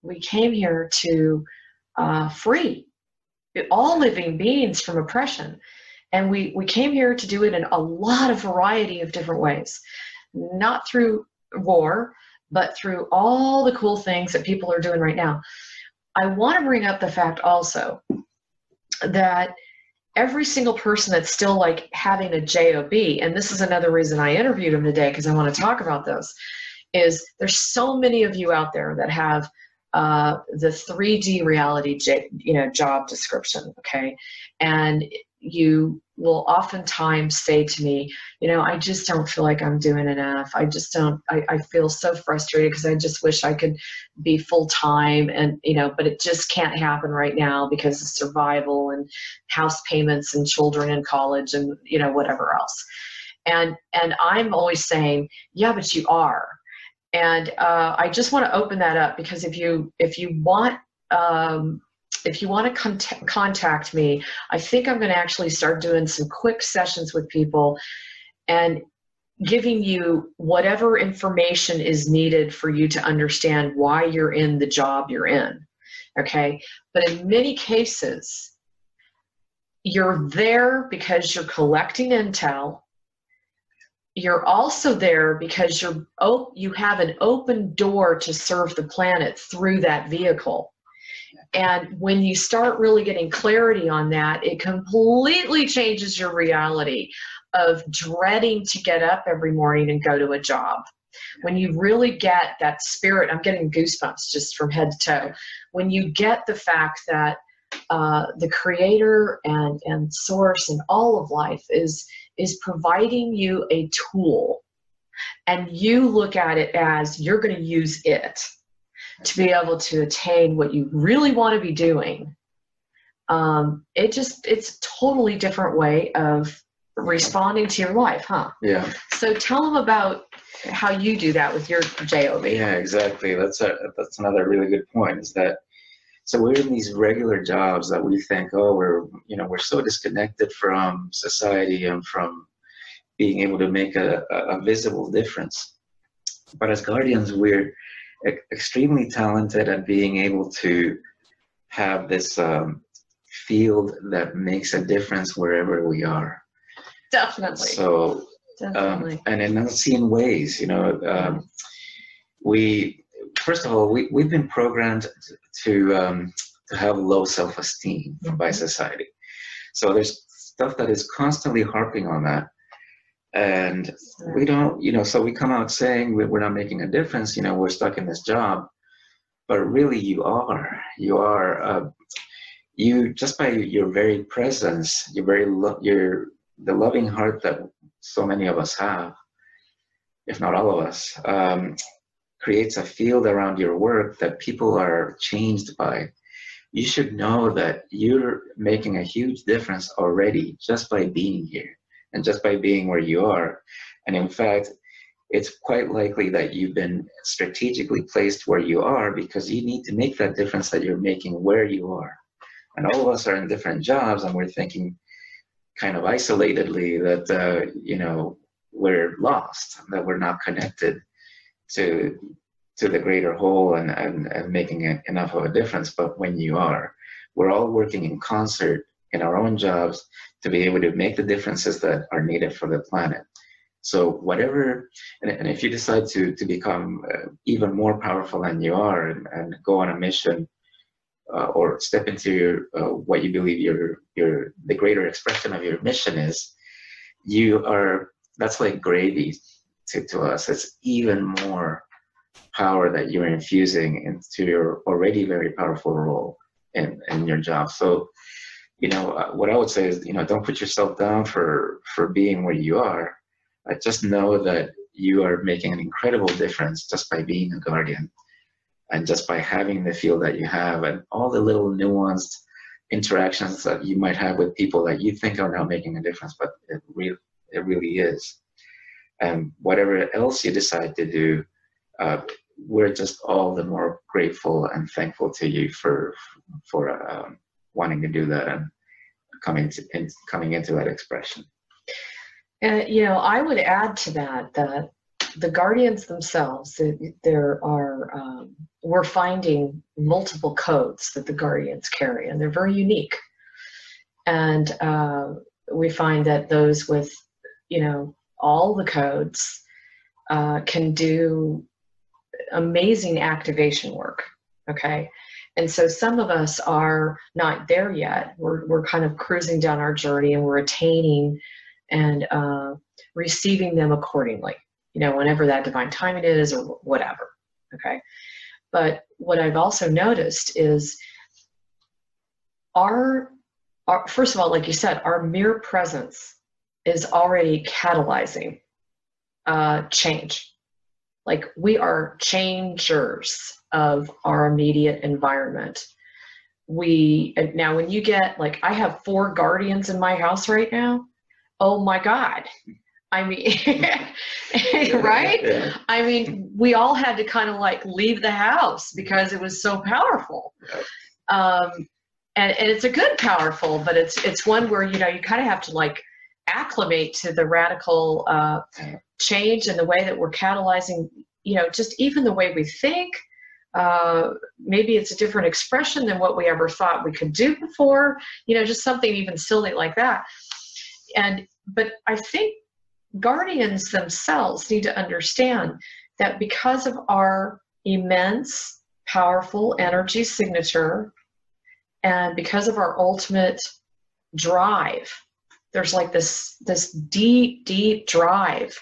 We came here to uh, free, all living beings from oppression. And we, we came here to do it in a lot of variety of different ways, not through war, but through all the cool things that people are doing right now. I want to bring up the fact also that every single person that's still like having a job and this is another reason i interviewed him today because i want to talk about this is there's so many of you out there that have uh, the 3D reality, j- you know, job description. Okay, and you will oftentimes say to me, you know, I just don't feel like I'm doing enough. I just don't. I, I feel so frustrated because I just wish I could be full time, and you know, but it just can't happen right now because of survival and house payments and children in college and you know whatever else. And and I'm always saying, yeah, but you are and uh, I just want to open that up because if you if you want um, if you want to con- contact me, I think I'm going to actually start doing some quick sessions with people and giving you whatever information is needed for you to understand why you're in the job you're in. Okay, but in many cases, you're there because you're collecting intel you're also there because you're oh, you have an open door to serve the planet through that vehicle. And when you start really getting clarity on that, it completely changes your reality of dreading to get up every morning and go to a job. When you really get that spirit, I'm getting goosebumps just from head to toe. When you get the fact that uh, the creator and, and source and all of life is is providing you a tool and you look at it as you're going to use it to be able to attain what you really want to be doing um, it just it's a totally different way of responding to your life huh? Yeah. So tell them about how you do that with your job yeah exactly. That's a that's another really good point is that so we're in these regular jobs that we think, oh, we're you know we're so disconnected from society and from being able to make a, a visible difference. But as guardians, we're e- extremely talented at being able to have this um, field that makes a difference wherever we are. definitely So definitely um, and in unseen ways, you know, um, we first of all we we've been programmed to um, to have low self esteem by Mhm. society. So there's stuff that is constantly harping on that. And we don't, you know, so we come out saying we're not making a difference, you know, we're stuck in this job. But really, you are. You are. Uh, you just by your very presence, your very lo- your the loving heart that so many of us have, if not all of us, um, creates a field around your work that people are changed by. You should know that you're making a huge difference already just by being here and just by being where you are. And in fact, it's quite likely that you've been strategically placed where you are because you need to make that difference that you're making where you are. And all of us are in different jobs, and we're thinking kind of isolatedly that uh, you know we're lost, that we're not connected to to the greater whole and, and, and making enough of a difference. But when you are, we're all working in concert in our own jobs to be able to make the differences that are needed for the planet. So whatever, and, and if you decide to to become uh, even more powerful than you are and, and go on a mission uh, or step into your uh, what you believe your your the greater expression of your mission is, you are that's like gravy to, to us. It's even more power that you're infusing into your already very powerful role in, in your job. So, you know, uh, what I would say is, you know, don't put yourself down for for being where you are. I just know that you are making an incredible difference just by being a guardian and just by having the field that you have and all the little nuanced interactions that you might have with people that you think are not making a difference, but it really it really is. And whatever else you decide to do, uh, we're just all the more grateful and thankful to you for for um, wanting to do that and coming to in, coming into that expression. And you know, I would add to that that the guardians themselves, there are um, we're finding multiple codes that the guardians carry, and they're very unique. And uh, we find that those with you know all the codes uh, can do amazing activation work. Okay. And so some of us are not there yet. We're, we're kind of cruising down our journey and we're attaining and uh, receiving them accordingly, you know, whenever that divine timing is or whatever. Okay. But what I've also noticed is our, our first of all, like you said, our mere presence is already catalyzing uh, change like we are changers of our immediate environment we now when you get like i have four guardians in my house right now oh my god i mean right yeah. i mean we all had to kind of like leave the house because it was so powerful um and, and it's a good powerful but it's it's one where you know you kind of have to like acclimate to the radical uh, change and the way that we're catalyzing, you know, just even the way we think. Uh, maybe it's a different expression than what we ever thought we could do before, you know, just something even silly like that. And, but I think guardians themselves need to understand that because of our immense, powerful energy signature, and because of our ultimate drive there's like this this deep deep drive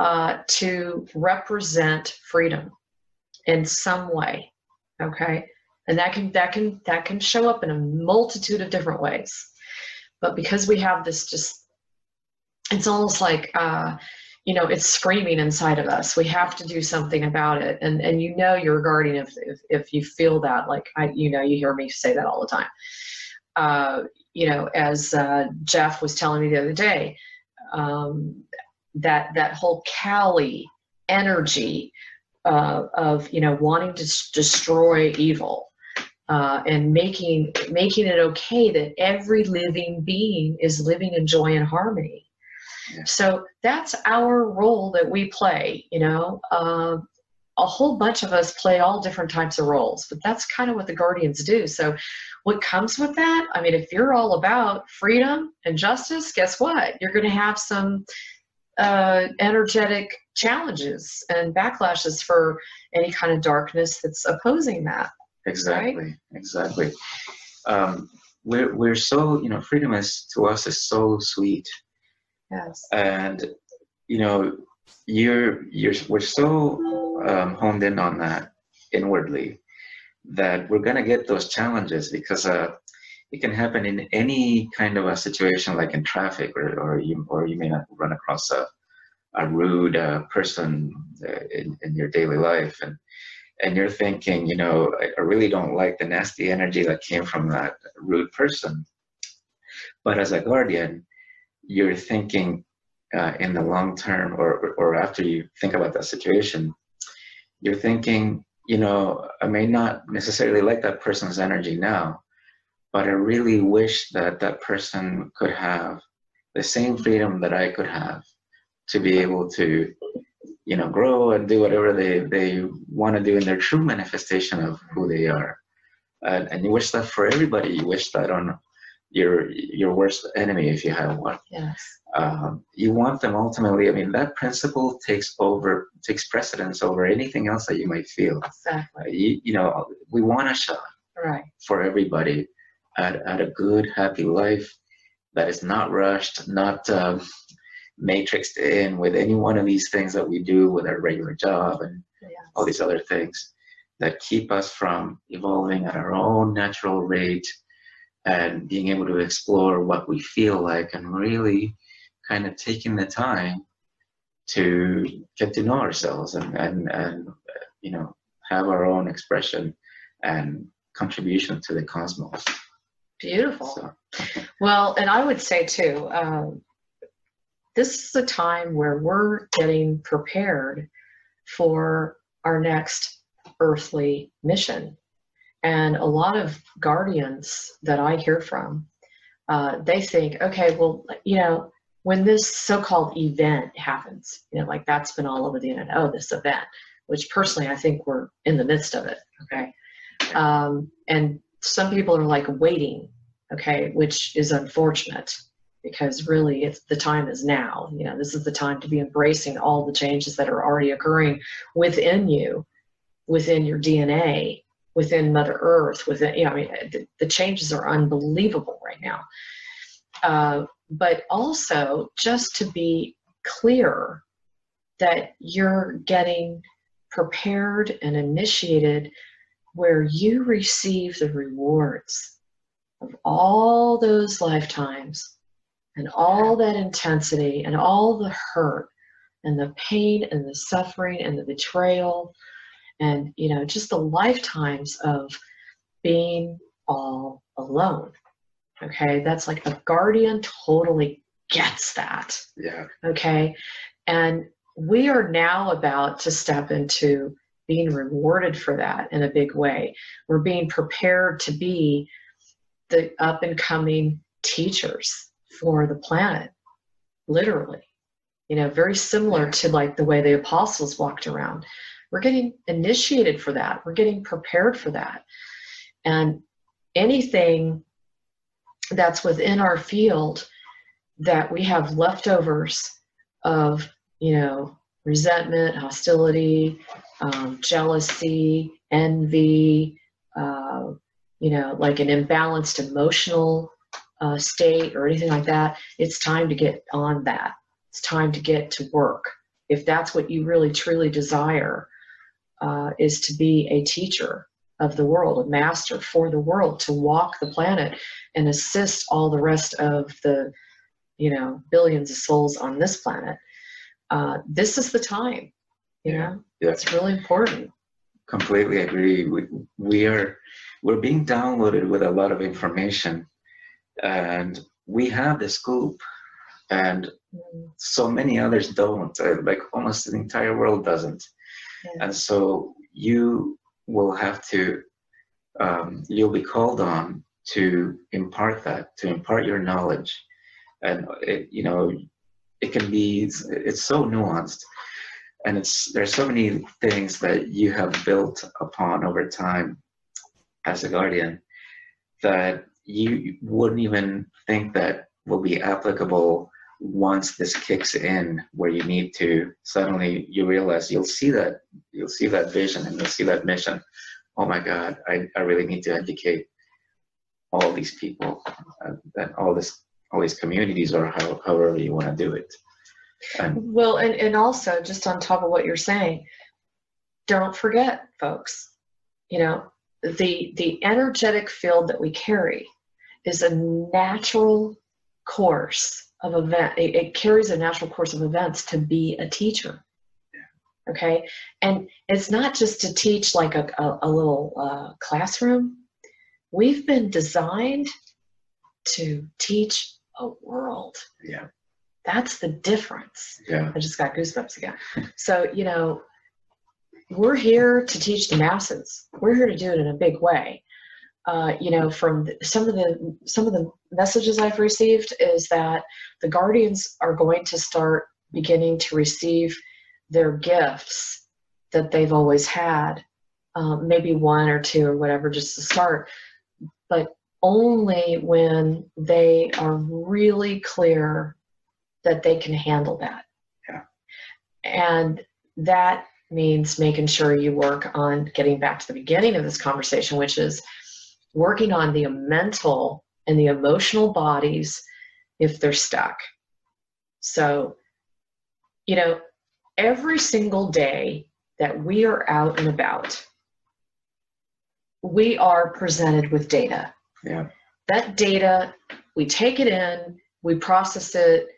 uh, to represent freedom in some way okay? And that can that can that can show up in a multitude of different ways. But because we have this just it's almost like uh, you know it's screaming inside of us. We have to do something about it. And and you know you're a guardian if if, if you feel that like i you know you hear me say that all the time. Uh, you know, as uh, Jeff was telling me the other day, um, that that whole Kali energy uh, of you know wanting to destroy evil uh, and making making it okay that every living being is living in joy and harmony. Yeah. So that's our role that we play. You know, uh, a whole bunch of us play all different types of roles, but that's kind of what the guardians do. So, what comes with that? I mean, if you're all about freedom and justice, guess what? You're going to have some uh, energetic challenges and backlashes for any kind of darkness that's opposing that. Exactly, right? exactly. Um, we're we're so you know freedom is to us is so sweet yes and you know you're you're we're so um, honed in on that inwardly that we're going to get those challenges because uh, it can happen in any kind of a situation like in traffic or, or you or you may not run across a, a rude uh, person uh, in, in your daily life. And and you're thinking you know I, I really don't like the nasty energy that came from that rude person. But as a guardian you're thinking uh, in the long term or, or after you think about that situation you're thinking you know i may not necessarily like that person's energy now but i really wish that that person could have the same freedom that i could have to be able to you know grow and do whatever they they want to do in their true manifestation of who they are. And, and you wish that for everybody. You wish that on your your worst enemy if you have one. Yes. Um, you want them ultimately. I mean that principle takes over takes precedence over anything else that you might feel. Exactly. You, you know we want a shot right. for everybody at, at a good happy life that is not rushed not um, matrixed in with any one of these things that we do with our regular job and yes. all these other things that keep us from evolving at our own natural rate and being able to explore what we feel like and really kind of taking the time to get to know ourselves and, and, and you know have our own expression and contribution to the cosmos beautiful so Well, and I would say too, um, this is a time where we're getting prepared for our next earthly mission. And a lot of guardians that I hear from, uh, they think, okay, well, you know, when this so-called event happens, you know, like that's been all over the internet. Oh, this event, which personally I think we're in the midst of it. Okay, um, and some people are like waiting okay, which is unfortunate because really it's the time is now. You know, this is the time to be embracing all the changes that are already occurring within you, within your DNA, within Mother Earth, within, you know, I mean, the, the changes are unbelievable right now. Uh, but also just to be clear that you're getting prepared and initiated where you receive the rewards of all those lifetimes and all that intensity and all the hurt and the pain and the suffering and the betrayal and you know just the lifetimes of being all alone okay? That's like a guardian totally gets that yeah. okay? And we are now about to step into being rewarded for that in a big way we're being prepared to be the up and coming teachers for the planet, literally. You know, very similar to like the way the apostles walked around. We're getting initiated for that. We're getting prepared for that. And anything that's within our field that we have leftovers of, you know, resentment, hostility, um, jealousy, envy, uh, you know, like an imbalanced emotional uh, state or anything like that, it's time to get on that. It's time to get to work. If that's what you really truly desire, uh, is to be a teacher of the world, a master for the world, to walk the planet and assist all the rest of the, you know, billions of souls on this planet. Uh, this is the time. You know, yeah. it's really important. completely agree we, we are we're being downloaded with a lot of information and we have the scoop and Mm, so many others don't like almost the entire world doesn't yeah. and so you will have to um, you'll be called on to impart that to impart your knowledge and it, you know it can be it's, it's so nuanced and it's there's so many things that you have built upon over time as a guardian that you wouldn't even think that will be applicable once this kicks in where you need to. Suddenly you realize you'll see that you'll see that vision and you'll see that mission. Oh my god i, I really need to educate all these people uh, and all this all these communities or how, however you want to do it well and, and also just on top of what you're saying don't forget folks you know the the energetic field that we carry is a natural course of event it, it carries a natural course of events to be a teacher. Okay? And it's not just to teach like a, a, a little uh, classroom. We've been designed to teach a world. Yeah that's the difference. Yeah. I just got goosebumps again. So you know we're here to teach the masses. We're here to do it in a big way. Uh, you know from some of the some of the messages i've received is that the guardians are going to start beginning to receive their gifts that they've always had, um, maybe one or two or whatever, just to start, but only when they are really clear that they can handle that. Yeah. And that means making sure you work on getting back to the beginning of this conversation, which is working on the mental and the emotional bodies if they're stuck. So, you know, every single day that we are out and about, we are presented with data. Yeah. That data, we take it in, we process it,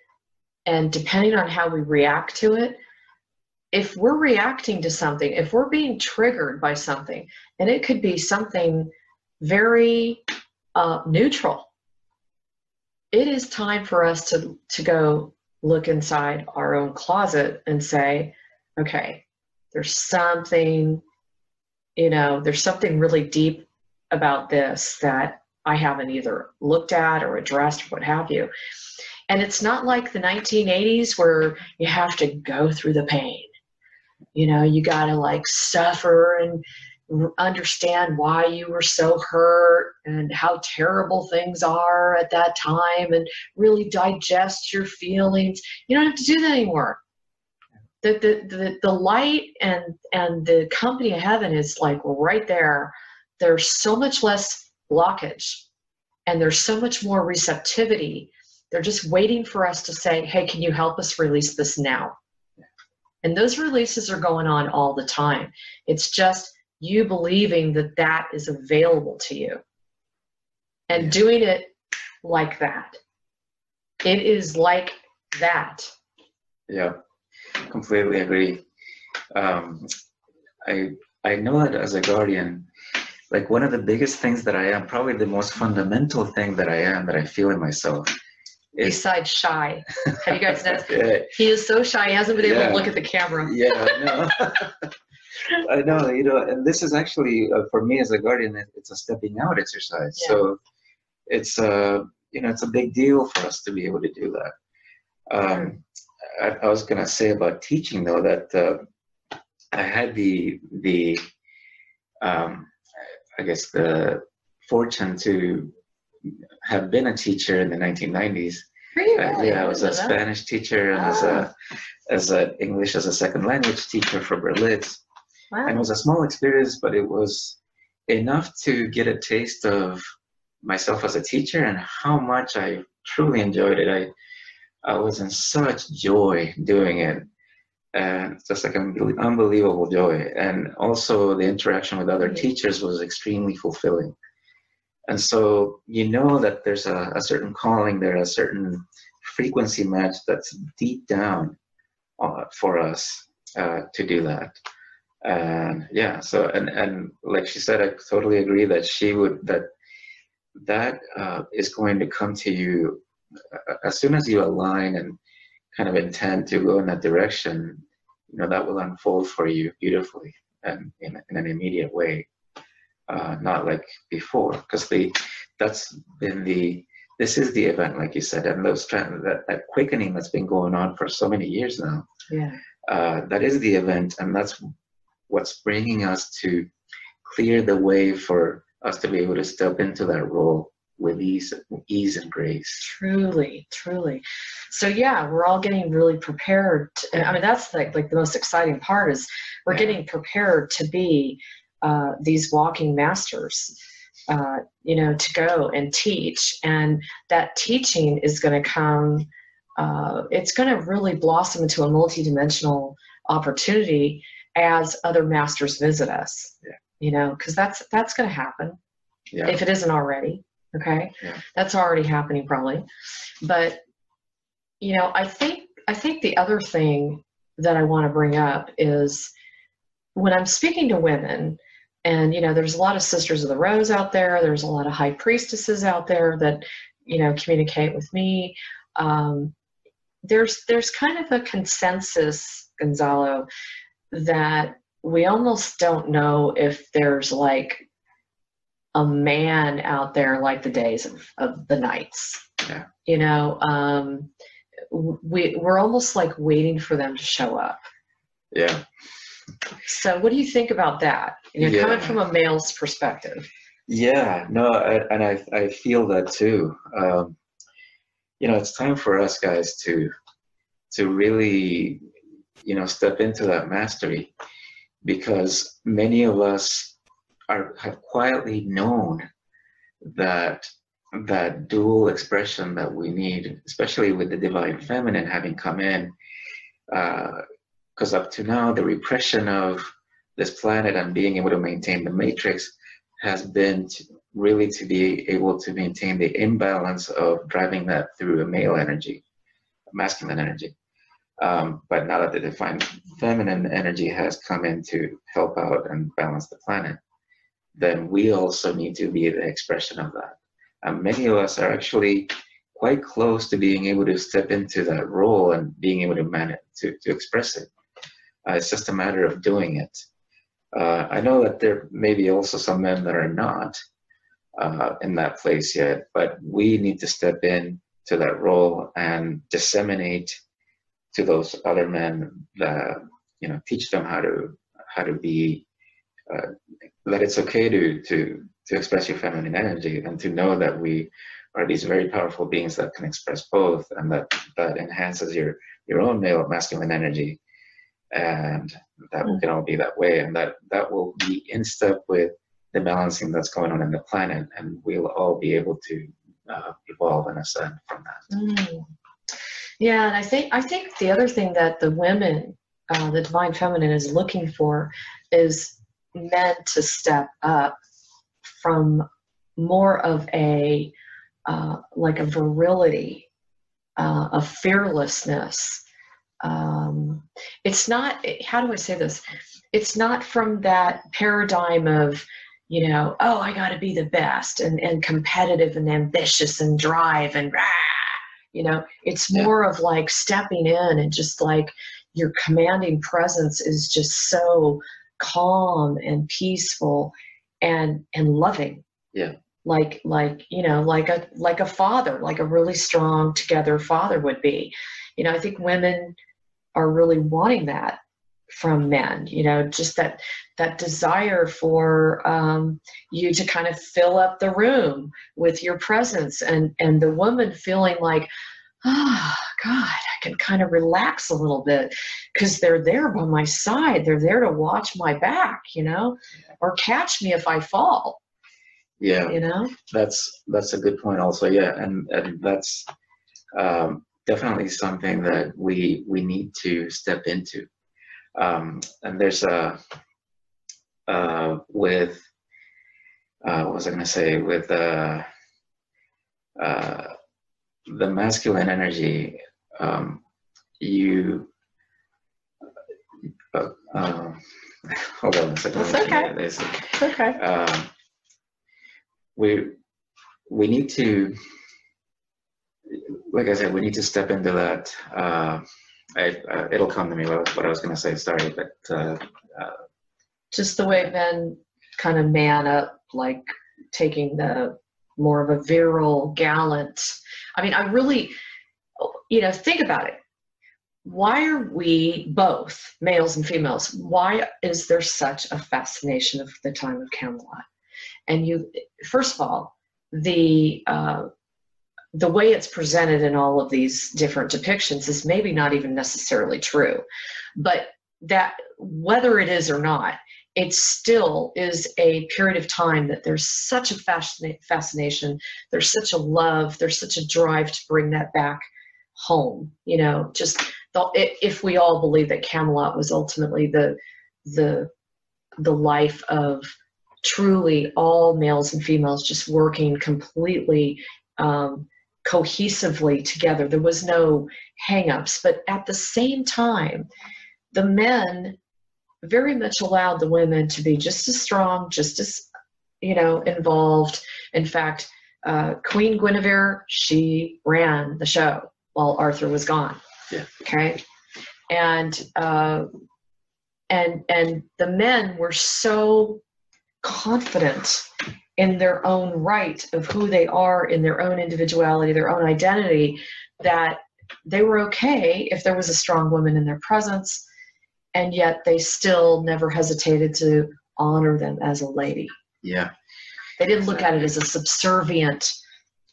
and depending on how we react to it, if we're reacting to something, if we're being triggered by something, and it could be something very uh, neutral, it is time for us to, to go, look inside our own closet and say, okay, there's something, you know, there's something really deep about this that I haven't either looked at or addressed or what have you. And it's not like the 1980s where you have to go through the pain. You know, you got to like suffer and understand why you were so hurt and how terrible things are at that time and really digest your feelings. You don't have to do that anymore. The, the, the, the light and, and the company of heaven is like right there. There's so much less blockage and there's so much more receptivity. They're just waiting for us to say, hey, can you help us release this now? And those releases are going on all the time. It's just you believing that that is available to you and doing it like that. It is like that. Yeah, completely agree. Um, I I know that as a guardian, like one of the biggest things that I am, probably the most fundamental thing that I am that I feel in myself. Besides shy, have you guys noticed? yeah. He is so shy; he hasn't been able yeah. to look at the camera. Yeah, no. I know, you know, and this is actually uh, for me as a guardian, it's a stepping out exercise. Yeah. So it's a, uh, you know, it's a big deal for us to be able to do that. Um, I, I, was gonna say about teaching though that uh, I had the the, um, I guess the fortune to have been a teacher in the 1990s. Really? Uh, yeah, I was a Spanish teacher and as a ah. as an English as a second language teacher for Berlitz. Wow. And it was a small experience, but it was enough to get a taste of myself as a teacher and how much I truly enjoyed it. I I was in such joy doing it, and just like an unbelievable joy. And also the interaction with other teachers was extremely fulfilling. And so you know that there's a, a certain calling there, a certain frequency match that's deep down uh, for us uh, to do that. And yeah so and and like she said i totally agree that she would that that uh, is going to come to you uh, as soon as you align and kind of intend to go in that direction you know that will unfold for you beautifully and in, in an immediate way uh, not like before because the that's been the this is the event like you said and those that, that quickening that's been going on for so many years now yeah uh, that is the event and that's what's bringing us to clear the way for us to be able to step into that role with ease, ease and grace. Truly, truly. So yeah, we're all getting really prepared. To, I mean, that's like like the most exciting part is we're yeah. getting prepared to be uh, these walking masters. uh, you know, to go and teach. And that teaching is going to come, uh, it's going to really blossom into a multidimensional opportunity as other masters visit us. Yeah. You know, because that's that's going to happen Yeah. if it isn't already. Okay, Yeah. that's already happening probably. But you know, I think I think the other thing that I want to bring up is when I'm speaking to women, and you know, there's a lot of sisters of the rose out there. There's a lot of high priestesses out there that you know communicate with me. Um, there's there's kind of a consensus, Gonzalo, that we almost don't know if there's like a man out there like the days of, of the knights. Yeah. You know, um, we we're almost like waiting for them to show up. Yeah. So, what do you think about that? You know, coming from a male's perspective. Yeah, no, I, and I I feel that too. Um, you know, it's time for us guys to to really, you know, step into that mastery, because many of us are have quietly known that that dual expression that we need, especially with the divine feminine having come in, because up to now the repression of this planet and being able to maintain the matrix has been to, really to be able to maintain the imbalance of driving that through a male energy, masculine energy. Um, but now that the divine feminine energy has come in to help out and balance the planet, then we also need to be the expression of that. And many of us are actually quite close to being able to step into that role and being able to manage to, to express it. Uh, it's just a matter of doing it. Uh, I know that there may be also some men that are not uh, in that place yet, but we need to step in to that role and disseminate to those other men that you know teach them how to how to be uh, that it's okay to to to express your feminine energy and to know that we are these very powerful beings that can express both and that that enhances your your own male masculine energy and that we can all be that way and that that will be in step with the balancing that's going on in the planet and we'll all be able to uh, evolve and ascend from that Mm. Yeah, and I think I think the other thing that the women, uh, the divine feminine, is looking for is men to step up from more of a uh, like a virility, uh, a fearlessness. Um, it's not. How do I say this? It's not from that paradigm of you know, oh, I got to be the best and, and competitive and ambitious and drive and rah, you know, it's Yeah. more of like stepping in and just like your commanding presence is just so calm and peaceful and and loving. Yeah. Like like you know like a like a father like a really strong together father would be. You know I think women are really wanting that from men. You know just that that desire for um, you to kind of fill up the room with your presence and and the woman feeling like oh god i can kind of relax a little bit because they're there by my side. They're there to watch my back you know or catch me if i fall. Yeah. You know? That's that's a good point also. Yeah and and that's um, definitely something that we we need to step into. Um, and there's a uh, with uh, what was I going to say? With uh, uh, the masculine energy um, you uh, um, hold on a second. That's okay. It's okay. Um, we we need to like i said we need to step into that uh, I, uh, it'll come to me what, what i was going to say sorry but uh, just the way men kind of man up like taking the more of a virile gallant i mean i really you know think about it. Why are we both males and females why is there such a fascination of the time of camelot? And you first of all the uh, the way it's presented in all of these different depictions is maybe not even necessarily true but that whether it is or not it still is a period of time that there's such a fascina- fascination, there's such a love, there's such a drive to bring that back home. You know, just the, if we all believe that Camelot was ultimately the the the life of truly all males and females just working completely um, cohesively together. There was no hangups, but at the same time, the men very much allowed the women to be just as strong, just as you know involved. In fact, uh, Queen Guinevere she ran the show while Arthur was gone. Yeah. Okay, and uh, and and the men were so confident in their own right of who they are in their own individuality their own identity that they were okay if there was a strong woman in their presence and yet they still never hesitated to honor them as a lady. Yeah. They didn't look at it as a subservient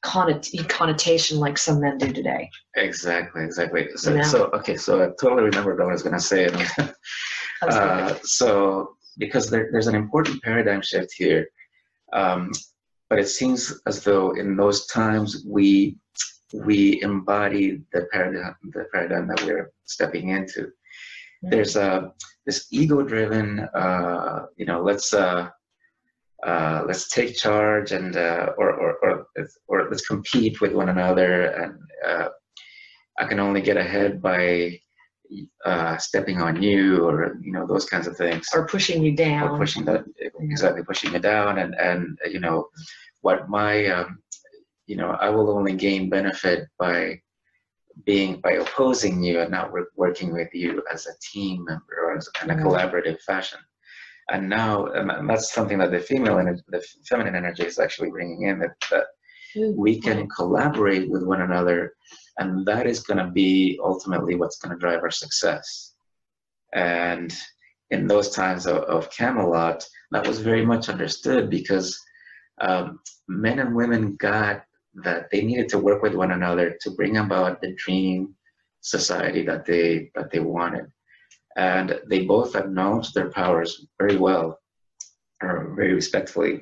connotation like some men do today. Exactly exactly. So, so okay so i totally remember what i was going to say uh, so because there, there's an important paradigm shift here. Um, but it seems as though in those times we we embody the paradigm the paradigm that we're stepping into. Mm-hmm. There's a this ego-driven, uh, you know, let's uh, uh, let's take charge and uh, or, or, or or let's compete with one another, and uh, I can only get ahead by uh, stepping on you or you know those kinds of things. Or pushing you down. Or pushing that exactly pushing you down and and you know what my um, you know i will only gain benefit by being by opposing you and not working with you as a team member or as a kind of mm-hmm. collaborative fashion. And now and that's something that the female and the feminine energy is actually bringing in that, that we can collaborate with one another and that is going to be ultimately what's going to drive our success. And in those times of, of camelot that was very much understood because um, men and women got that they needed to work with one another to bring about the dream society that they that they wanted. And they both acknowledged their powers very well or very respectfully.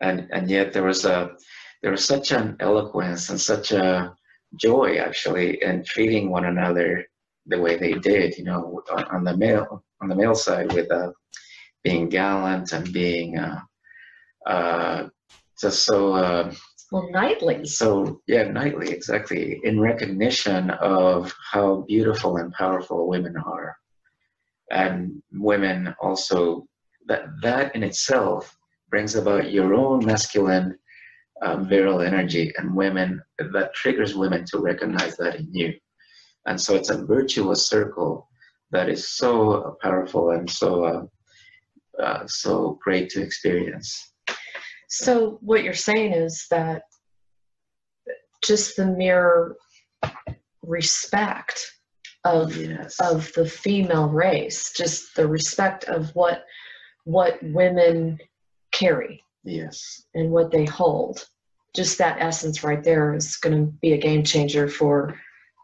And and yet there was a there was such an eloquence and such a joy actually in treating one another the way they did. You know, on, on the male on the male side with uh, being gallant and being uh, uh, just so. Uh, well, knightly. So yeah, knightly exactly in recognition of how beautiful and powerful women are, and women also that that in itself brings about your own masculine um, virile energy and women that triggers women to recognize that in you and so it's a virtuous circle that is so powerful and so uh, uh, so great to experience so what you're saying is that just the mere respect of yes. of the female race just the respect of what what women carry Yes. And what they hold. Just that essence right there is going to be a game changer for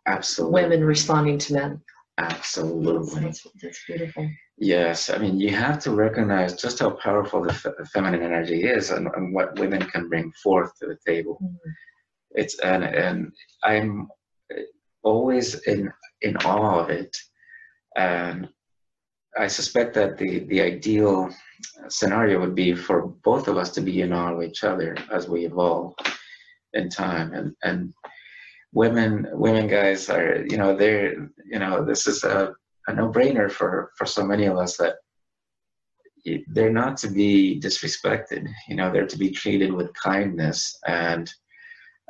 absolutely women responding to men. Absolutely. That's, that's beautiful. Yes, I mean, you have to recognize just how powerful the, f- feminine energy is and, and, what women can bring forth to the table. Mm-hmm. It's and and I'm always in in awe of it, and I suspect that the the ideal scenario would be for both of us to be in awe of each other as we evolve in time. And and women women guys are you know they're you know this is a, a no-brainer for for so many of us that they're not to be disrespected. You know they're to be treated with kindness and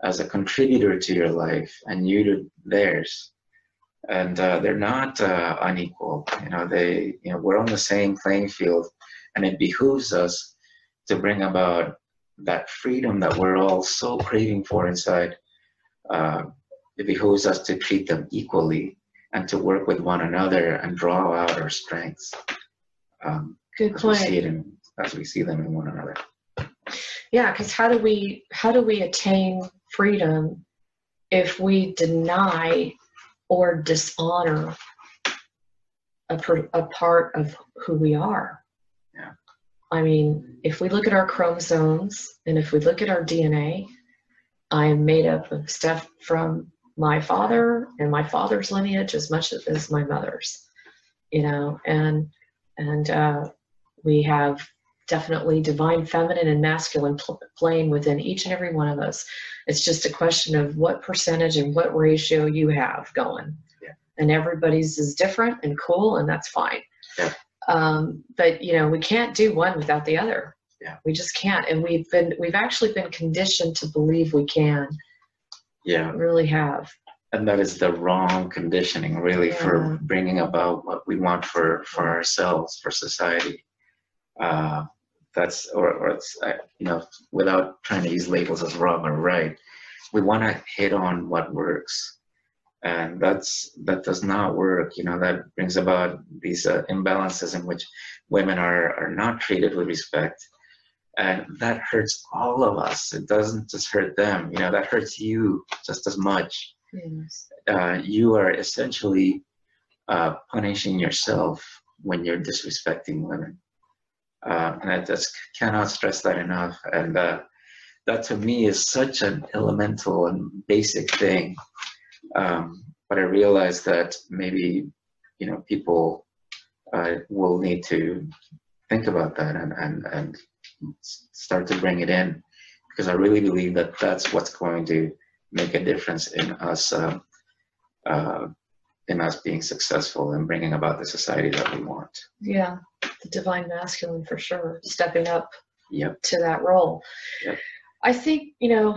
as a contributor to your life and you to theirs and uh, they're not uh, unequal you know they you know we're on the same playing field and it behooves us to bring about that freedom that we're all so craving for inside. Uh, it behooves us to treat them equally and to work with one another and draw out our strengths. Um, Good as point. We see it in, as we see them in one another. Yeah, because how do we how do we attain freedom if we deny or dishonor a, a part of who we are? Yeah. I mean, if we look at our chromosomes and if we look at our DNA, I'm made up of stuff from my father and my father's lineage as much as my mother's, you know, and and uh, we have definitely divine feminine and masculine pl- playing within each and every one of us. It's just a question of what percentage and what ratio you have going. Yeah. And everybody's is different and cool, and that's fine. Yeah. Um, but you know, we can't do one without the other. Yeah. We just can't, and we've been we've actually been conditioned to believe we can. Yeah. We really have. And that is the wrong conditioning, really, Yeah. for bringing about what we want for for ourselves, for society. Uh, that's or or it's uh, you know without trying to use labels as wrong or right. We want to hit on what works, and that's that does not work. You know that brings about these uh, imbalances in which women are are not treated with respect and that hurts all of us it doesn't just hurt them you know that hurts you just as much Yes. uh, you are essentially uh, punishing yourself when you're disrespecting women uh, and i just cannot stress that enough. And uh, that to me is such an elemental and basic thing. Um, but i realize that maybe you know people uh, will need to think about that and, and, and start to bring it in. Because I really believe that that's what's going to make a difference in us um, uh, in us being successful and bringing about the society that we want. Yeah, the divine masculine for sure, stepping up Yep. to that role. Yep. I think, you know,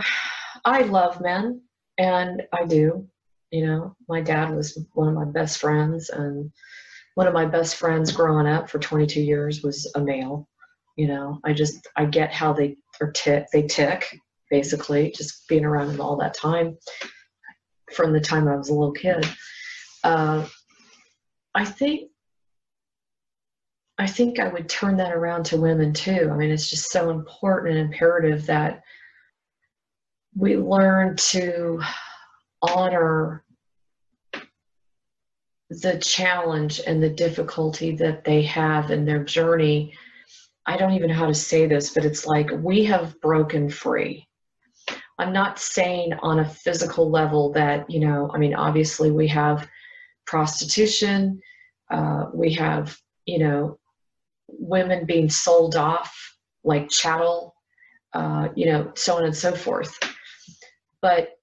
I love men and I do. You know, my dad was one of my best friends and one of my best friends growing up for 22 years was a male. You know, I just I get how they are tick they tick basically just being around them all that time from the time I was a little kid. Uh, I think I think I would turn that around to women too. I mean, it's just so important and imperative that we learn to honor the challenge and the difficulty that they have in their journey. I don't even know how to say this, but it's like we have broken free. I'm not saying on a physical level that, you know, I mean, obviously we have prostitution, uh, we have, you know, women being sold off like chattel, uh, you know, so on and so forth. But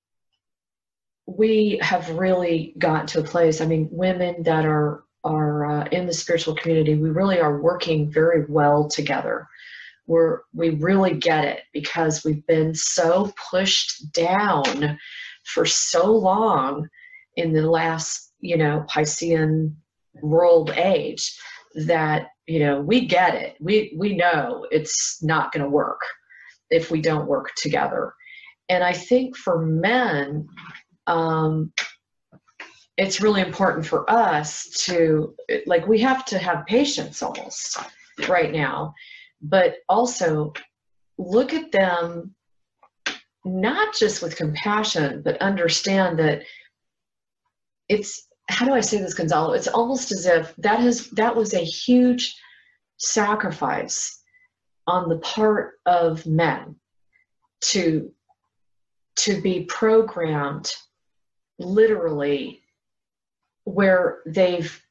we have really gotten to a place. I mean, women that are are uh, in the spiritual community, we really are working very well together. We're we really get it because we've been so pushed down for so long in the last, you know, Piscean world age that you know we get it. We we know it's not going to work if we don't work together. And i think for men um, it's really important for us to like we have to have patience almost right now. But also look at them not just with compassion but understand that it's how do I say this, Gonzalo? It's almost as if that has that was a huge sacrifice on the part of men to to be programmed literally where they've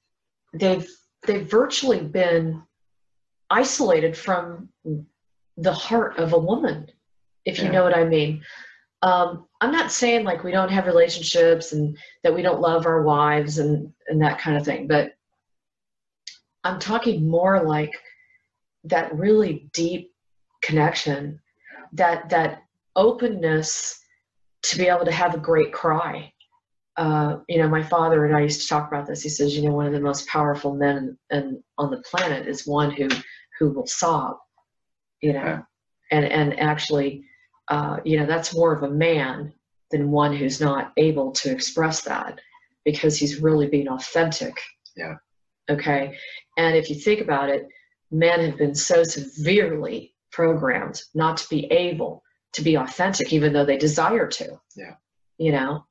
they've they've virtually been isolated from the heart of a woman if you Yeah. know what i mean um, i'm not saying like we don't have relationships and that we don't love our wives and and that kind of thing but i'm talking more like that really deep connection that that openness to be able to have a great cry. Uh, you know my father and i used to talk about this. He says you know one of the most powerful men and on the planet is one who who will sob you know? Yeah. and and actually uh, you know that's more of a man than one who's not able to express that because he's really being authentic Yeah. okay and if you think about it men have been so severely programmed not to be able to be authentic even though they desire to Yeah. you know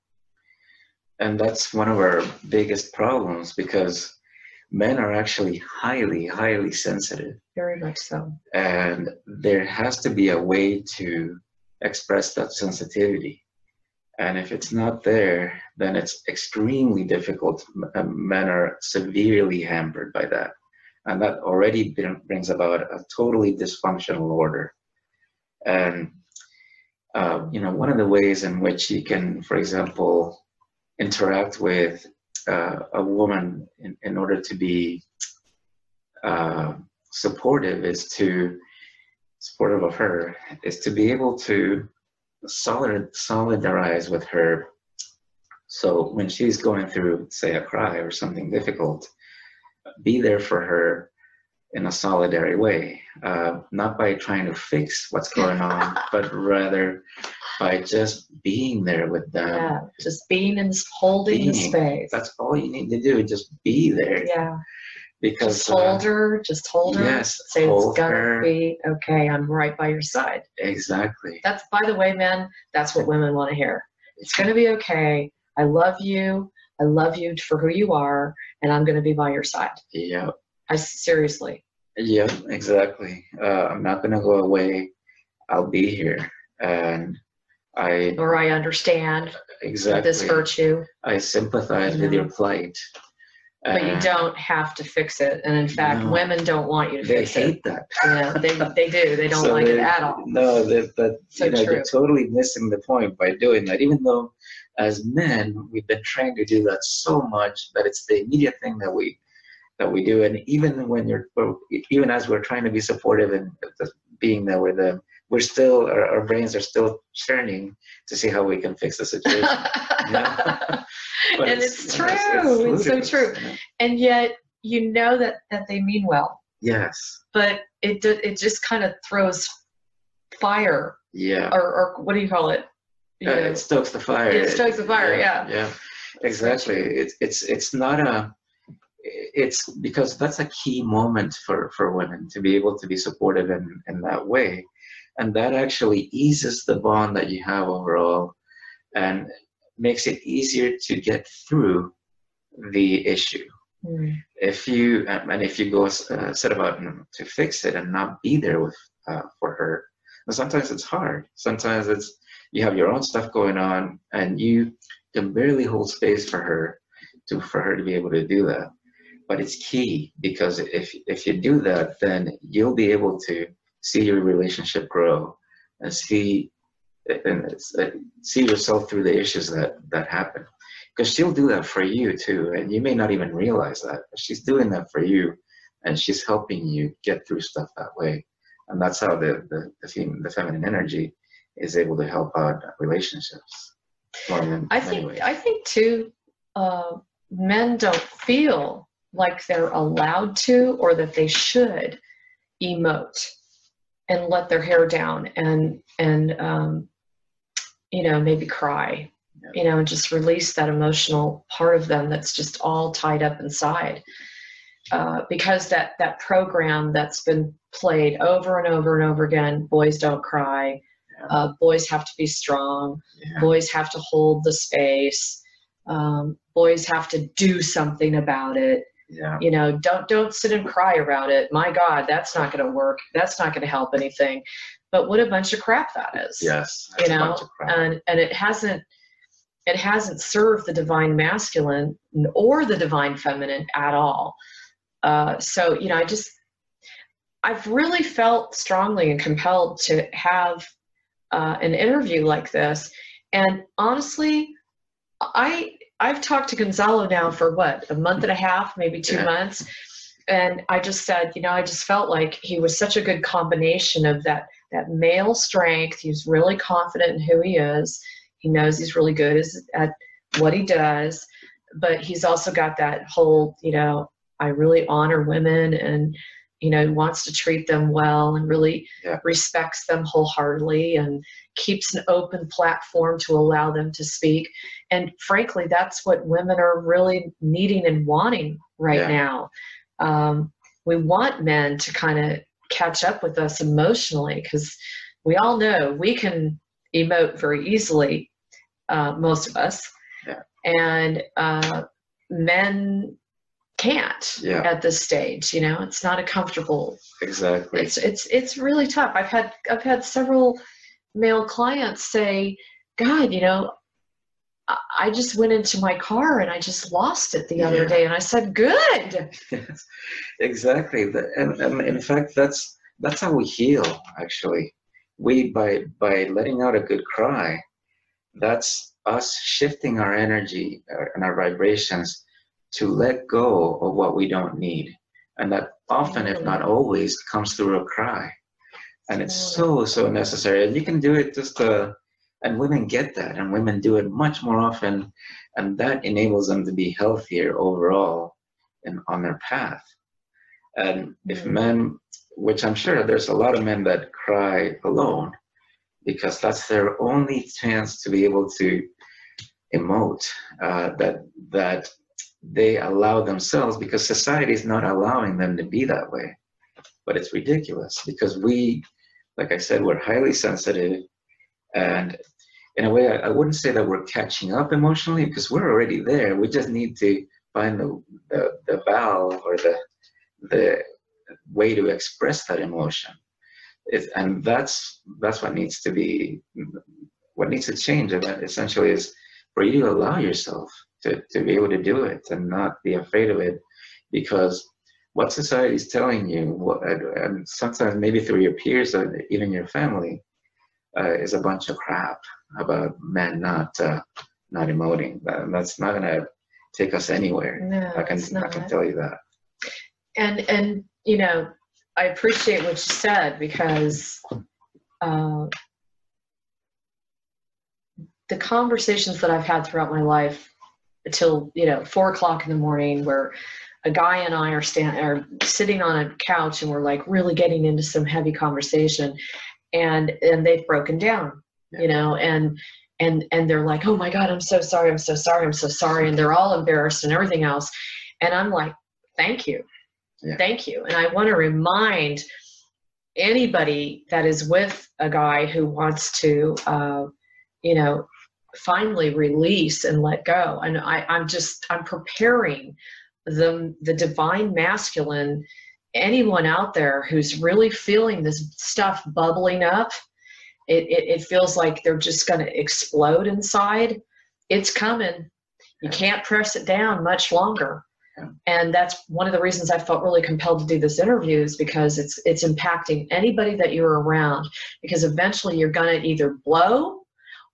and that's one of our biggest problems because men are actually highly, highly sensitive. Very much so. And there has to be a way to express that sensitivity. And if it's not there, then it's extremely difficult. Men are severely hampered by that. And that already brings about a totally dysfunctional order. And, uh, you know, one of the ways in which you can, for example, interact with uh, a woman in, in order to be uh, supportive is to supportive of her is to be able to solid solidarize with her so when she's going through say a cry or something difficult be there for her in a solidary way uh, not by trying to fix what's going on but rather by just being there with them. Yeah, just being and holding being, the space. That's all you need to do. Just be there. Yeah. Because just hold uh, her, just hold her. Yes, say it's gonna her. be okay. I'm right by your side. Exactly. That's by the way, men. That's what women want to hear. It's gonna be okay. I love you. I love you for who you are, and I'm gonna be by your side. Yeah. I seriously. Yeah, exactly. Uh, I'm not gonna go away. I'll be here, and I or I understand exactly this you. I sympathize with your plight. But you ah. don't have to fix it. And in fact, no. women don't want you to they fix hate it. that. Yeah, they, they do. They don't So like it at all. No, that, that So you know, true. you're totally missing the point by doing that. Even though, as men, we've been trained to do that so much that it's the immediate thing that we that we do. And even when you're, even as we're trying to be supportive and being there with them, we're still our, our brains are still churning to see how we can fix the situation. Yeah. But and it's, you know, true. It's, so true. you know? And yet, you know that that they mean well, Yes. but it do, it just kind of throws fire, Yeah. or, or what do you call it? You Uh, it stokes the fire. It stokes the fire, yeah. Yeah, exactly. It's it's it's not a. It's because that's a key moment for for women to be able to be supportive in in that way, and that actually eases the bond that you have overall, and makes it easier to get through the issue. Mm, if you um, and if you go uh, set about to fix it and not be there with uh, for her and sometimes it's hard. Sometimes it's you have your own stuff going on and you can barely hold space for her to for her to be able to do that. But it's key because if if you do that then you'll be able to see your relationship grow and see and uh, see yourself through the issues that that happen. Because she'll do that for you too and you may not even realize that but she's doing that for you and she's helping you get through stuff that way. And that's how the the, the, fem- the feminine energy is able to help out relationships. I think ways. I think too, uh, men don't feel like they're allowed to or that they should emote and let their hair down and and um, you know maybe cry, you know, and just release that emotional part of them that's just all tied up inside. Uh, because that that program that's been played over and over and over again, boys don't cry, uh, boys have to be strong, yeah. boys have to hold the space um, boys have to do something about it yeah. You know don't don't sit and cry about it. My god that's not going to work. That's not going to help anything. But what a bunch of crap that is. Yes you know bunch of crap. and and it hasn't it hasn't served the divine masculine or the divine feminine at all. Uh, so you know i just i've really felt strongly and compelled to have uh, an interview like this. And honestly i i've talked to gonzalo now for what a month and a half maybe two Yeah. months. And i just said you know i just felt like he was such a good combination of that that male strength. He's really confident in who he is. He knows he's really good at what he does. But he's also got that whole you know i really honor women and you know wants to treat them well and really Yeah. respects them wholeheartedly and keeps an open platform to allow them to speak and frankly that's what women are really needing and wanting right Yeah. now um, we want men to kind of catch up with us emotionally because we all know we can emote very easily uh, most of us Yeah. and uh, men can't Yeah. at this stage. You know, it's not a comfortable. exactly. It's it's it's really tough. I've had I've had several male clients say, "God, you know." I- just went into my car and I just lost it the other Yeah. day, and I said, "Good." Yes, exactly. And, and in fact, that's that's how we heal. Actually, we by by letting out a good cry, that's us shifting our energy uh, and our vibrations to let go of what we don't need, and that often, if not always, comes through a cry, and it's so so necessary. And you can do it just uh, and women get that, and women do it much more often, and that enables them to be healthier overall and on their path. And if men, which I'm sure there's a lot of men that cry alone because that's their only chance to be able to emote, uh, that that they allow themselves because society is not allowing them to be that way. But it's ridiculous because we, like I said, we're highly sensitive, and in a way, I, I wouldn't say that we're catching up emotionally because we're already there. We just need to find the the, the valve or the the way to express that emotion. It, and that's that's what needs to be what needs to change essentially is for you to allow yourself to, to be able to do it and not be afraid of it because what society is telling you what, and sometimes maybe through your peers or even your family uh, is a bunch of crap about men not uh, not emoting. That, that's not going to take us anywhere. No, I can I can tell you that. And and you know i appreciate what you said because uh, the conversations that i've had throughout my life until you know four o'clock in the morning where a guy and i are stand are sitting on a couch and we're like really getting into some heavy conversation and and they've broken down Yeah. you know and and and they're like oh my god i'm so sorry i'm so sorry i'm so sorry and they're all embarrassed and everything else and i'm like thank you Yeah. thank you and i want to remind anybody that is with a guy who wants to uh, you know finally release and let go. And I, i'm just i'm preparing the the divine masculine anyone out there who's really feeling this stuff bubbling up it, it, it feels like they're just going to explode inside. It's coming. You can't press it down much longer. And that's one of the reasons i felt really compelled to do this interview is because it's it's impacting anybody that you're around because eventually you're going to either blow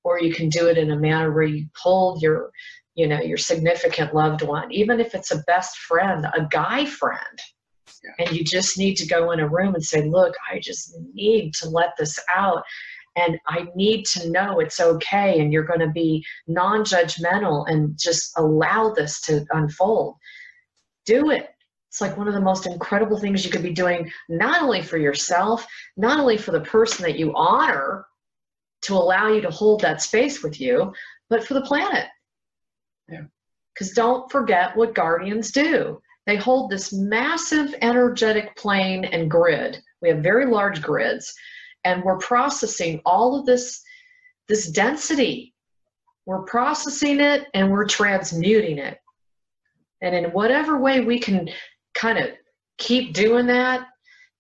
or you can do it in a manner where you pull your you know your significant loved one even if it's a best friend a guy friend. And you just need to go in a room and say look i just need to let this out and i need to know it's okay and you're going to be non-judgmental and just allow this to unfold. Do it. It's like one of the most incredible things you could be doing not only for yourself not only for the person that you honor to allow you to hold that space with you but for the planet. Yeah. because don't forget what guardians do. They hold this massive energetic plane and grid. We have very large grids and we're processing all of this this density. We're processing it and we're transmuting it. And in whatever way we can kind of keep doing that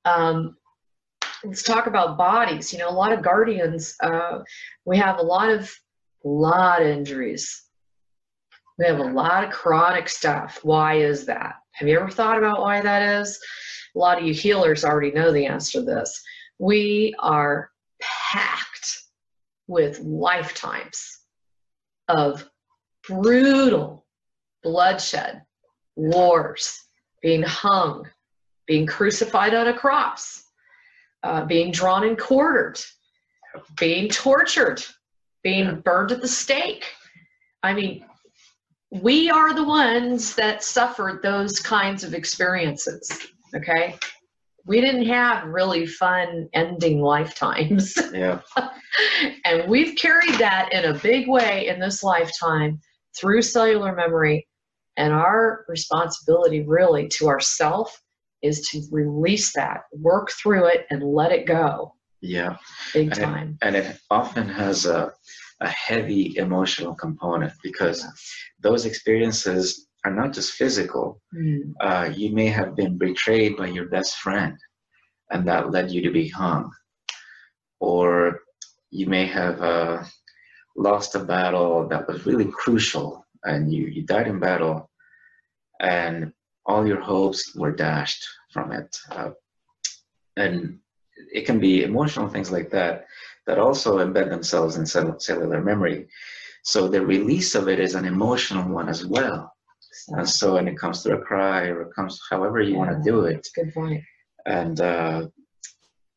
um, let's talk about bodies. You know a lot of guardians uh, we have a lot of lot of injuries. We have a lot of chronic stuff. Why is that? Have you ever thought about why that is? A lot of you healers already know the answer to this. We are packed with lifetimes of brutal bloodshed wars being hung being crucified on a cross uh, being drawn and quartered being tortured being burned at the stake. I mean we are the ones that suffered those kinds of experiences okay? We didn't have really fun ending lifetimes. Yeah. And we've carried that in a big way in this lifetime through cellular memory and our responsibility really to ourself is to release that work through it and let it go yeah big And it- time and it often has a, a heavy emotional component because those experiences are not just physical. Mm. Uh, you may have been betrayed by your best friend, and that led you to be hung. Or you may have uh, lost a battle that was really crucial, and you, you died in battle, and all your hopes were dashed from it. Uh, and it can be emotional things like that that also embed themselves in cell- cellular memory. So the release of it is an emotional one as well. And so when it comes to a cry or it comes however you want to do it, good point. and uh,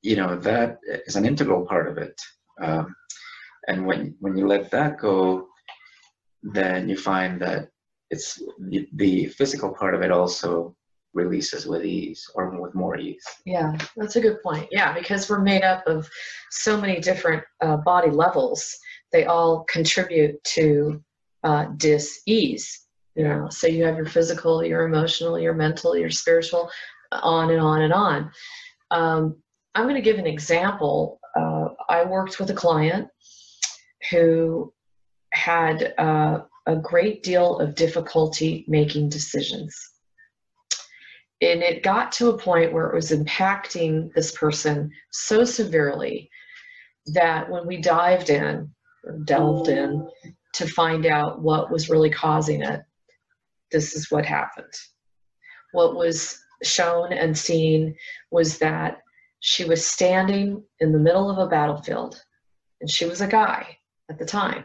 you know that is an integral part of it. Um, and when when you let that go, then you find that it's the, the physical part of it also releases with ease or with more ease. Yeah, that's a good point. Yeah, because we're made up of so many different uh, body levels. They all contribute to uh, dis-ease. You know, so you have your physical, your emotional, your mental, your spiritual, on and on and on. Um, I'm going to give an example. Uh, I worked with a client who had uh, a great deal of difficulty making decisions. And it got to a point where it was impacting this person so severely that when we dived in or delved in to find out what was really causing it this is what happened. What was shown and seen was that she was standing in the middle of a battlefield and she was a guy at the time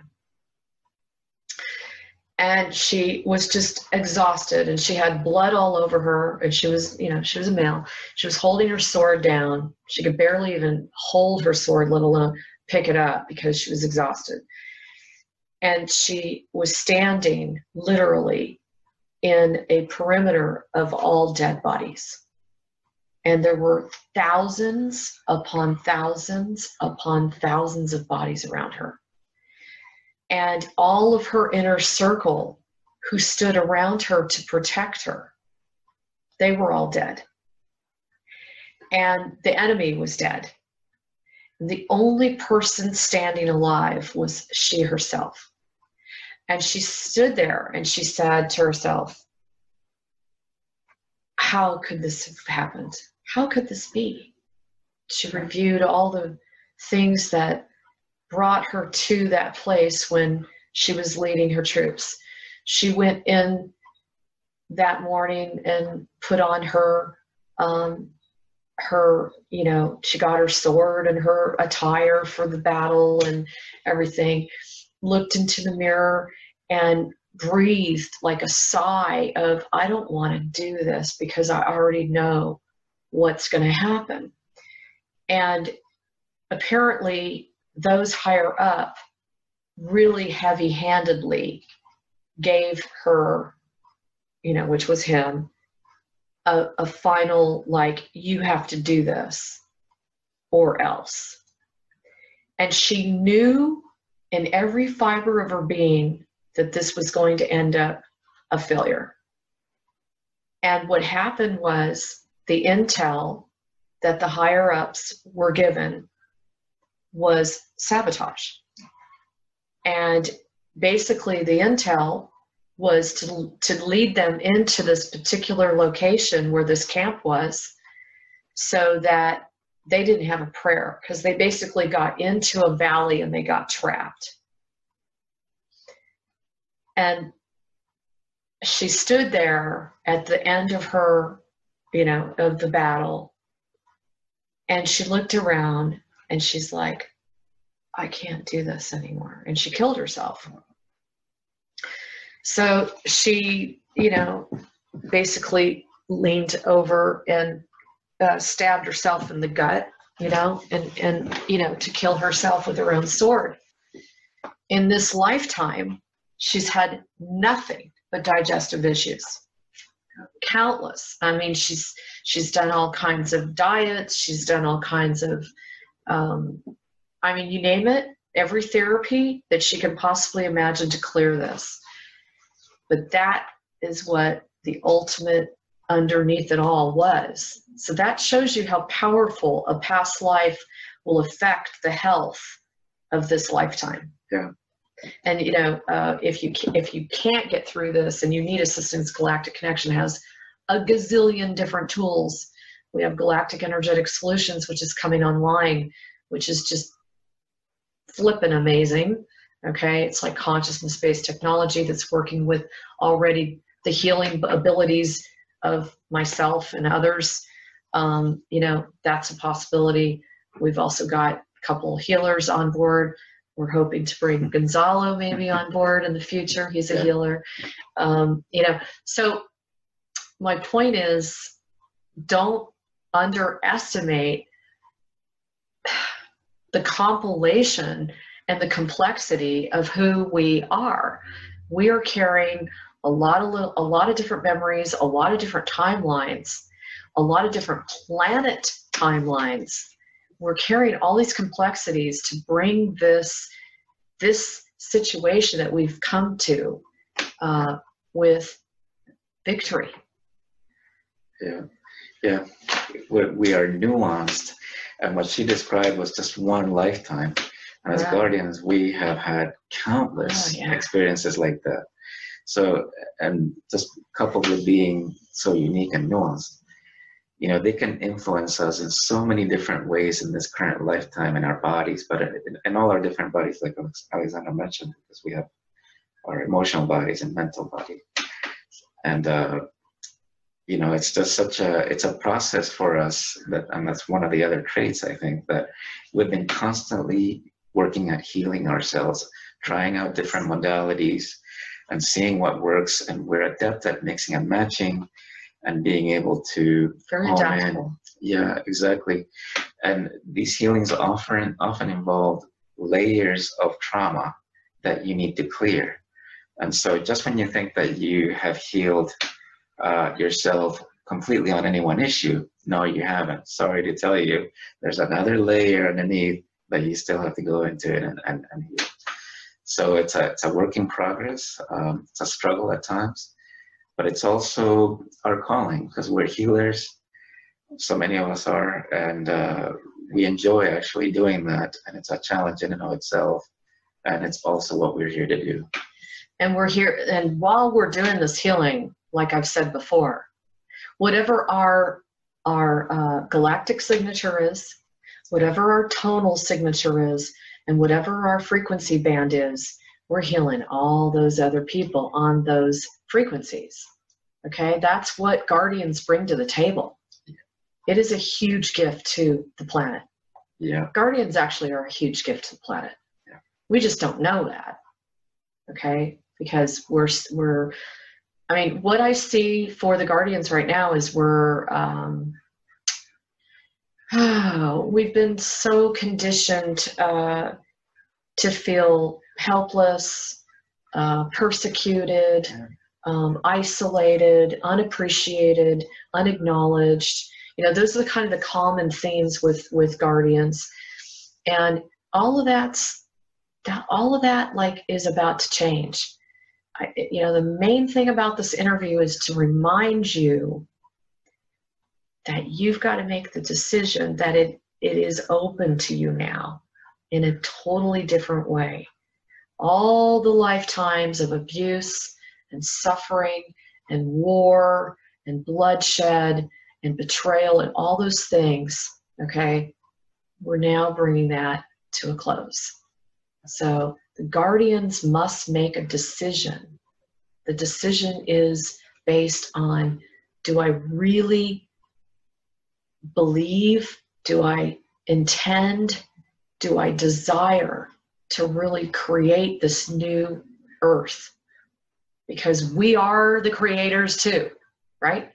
and she was just exhausted and she had blood all over her and she was you know she was a male. She was holding her sword down. She could barely even hold her sword let alone pick it up because she was exhausted. And she was standing literally in a perimeter of all dead bodies. And there were thousands upon thousands upon thousands of bodies around her and all of her inner circle who stood around her to protect her, they were all dead. And the enemy was dead. The only person standing alive was she herself. And she stood there and she said to herself, How could this have happened? How could this be? She reviewed all the things that brought her to that place when she was leading her troops. She went in that morning and put on her um, her you know she got her sword and her attire for the battle and everything looked into the mirror and breathed like a sigh of i don't want to do this because i already know what's going to happen and apparently those higher up really heavy handedly gave her, you know, which was him, a, a final, like, you have to do this or else. And she knew in every fiber of her being that this was going to end up a failure. And what happened was the intel that the higher ups were given was sabotage. And basically, the intel was to, to lead them into this particular location where this camp was so that they didn't have a prayer because they basically got into a valley and they got trapped. And she stood there at the end of her, you know, of the battle, and she looked around and she's like, I can't do this anymore. And she killed herself. So she, you know, basically leaned over and uh, stabbed herself in the gut, you know, and, and, you know, to kill herself with her own sword. In this lifetime, she's had nothing but digestive issues. Countless. I mean, she's she's done all kinds of diets. She's done all kinds of um, I mean, you name it, every therapy that she can possibly imagine to clear this. But that is what the ultimate underneath it all was. So that shows you how powerful a past life will affect the health of this lifetime. Yeah. And you know, uh, if you if you can't get through this and you need assistance, Galactic Connection has a gazillion different tools. We have Galactic Energetic Solutions, which is coming online, which is just flipping amazing. Okay, it's like consciousness based technology that's working with already the healing abilities of myself and others. Um, you know, that's a possibility. We've also got a couple healers on board. We're hoping to bring Gonzalo maybe on board in the future. He's a yeah. healer. Um, you know, so my point is don't underestimate the compilation and the complexity of who we are. We are carrying a lot of little, a lot of different memories, a lot of different timelines, a lot of different planet timelines. We're carrying all these complexities to bring this this situation that we've come to uh, with victory. Yeah, yeah, We are nuanced, and what she described was just one lifetime. And as guardians, we have had countless oh, yeah. experiences like that. So, and just coupled with being so unique and nuanced, you know, they can influence us in so many different ways in this current lifetime in our bodies, but in, in all our different bodies, like Alexandra mentioned, because we have our emotional bodies and mental body. And, uh, you know, it's just such a, it's a process for us that, and that's one of the other traits, I think, that we've been constantly working at healing ourselves, trying out different modalities, and seeing what works. And we're adept at mixing and matching and being able to very adaptable. Yeah, exactly. And these healings often often involve layers of trauma that you need to clear. And so, just when you think that you have healed uh, yourself completely on any one issue, no, you haven't. Sorry to tell you, there's another layer underneath that you still have to go into it and, and, and heal. So it's a, it's a work in progress. Um, it's a struggle at times, but it's also our calling because we're healers. So many of us are, and uh, we enjoy actually doing that. And it's a challenge in and of itself. And it's also what we're here to do. And we're here, and while we're doing this healing, like I've said before, whatever our our uh, galactic signature is, whatever our tonal signature is, and whatever our frequency band is, we're healing all those other people on those frequencies. Okay, that's what guardians bring to the table. It is a huge gift to the planet. Yeah. Guardians actually are a huge gift to the planet. Yeah. We just don't know that. Okay, because we're we're. I mean, what I see for the guardians right now is we're um, we've been so conditioned uh, to feel helpless, uh, persecuted, um, isolated, unappreciated, unacknowledged. You know, those are the kind of the common themes with with guardians, and all of that's that all of that like is about to change. I, you know, the main thing about this interview is to remind you that you've got to make the decision that it, it is open to you now in a totally different way. All the lifetimes of abuse and suffering and war and bloodshed and betrayal and all those things, okay, we're now bringing that to a close. So the guardians must make a decision. The decision is based on do I really believe? Do I intend? Do I desire to really create this new earth? Because we are the creators too, right?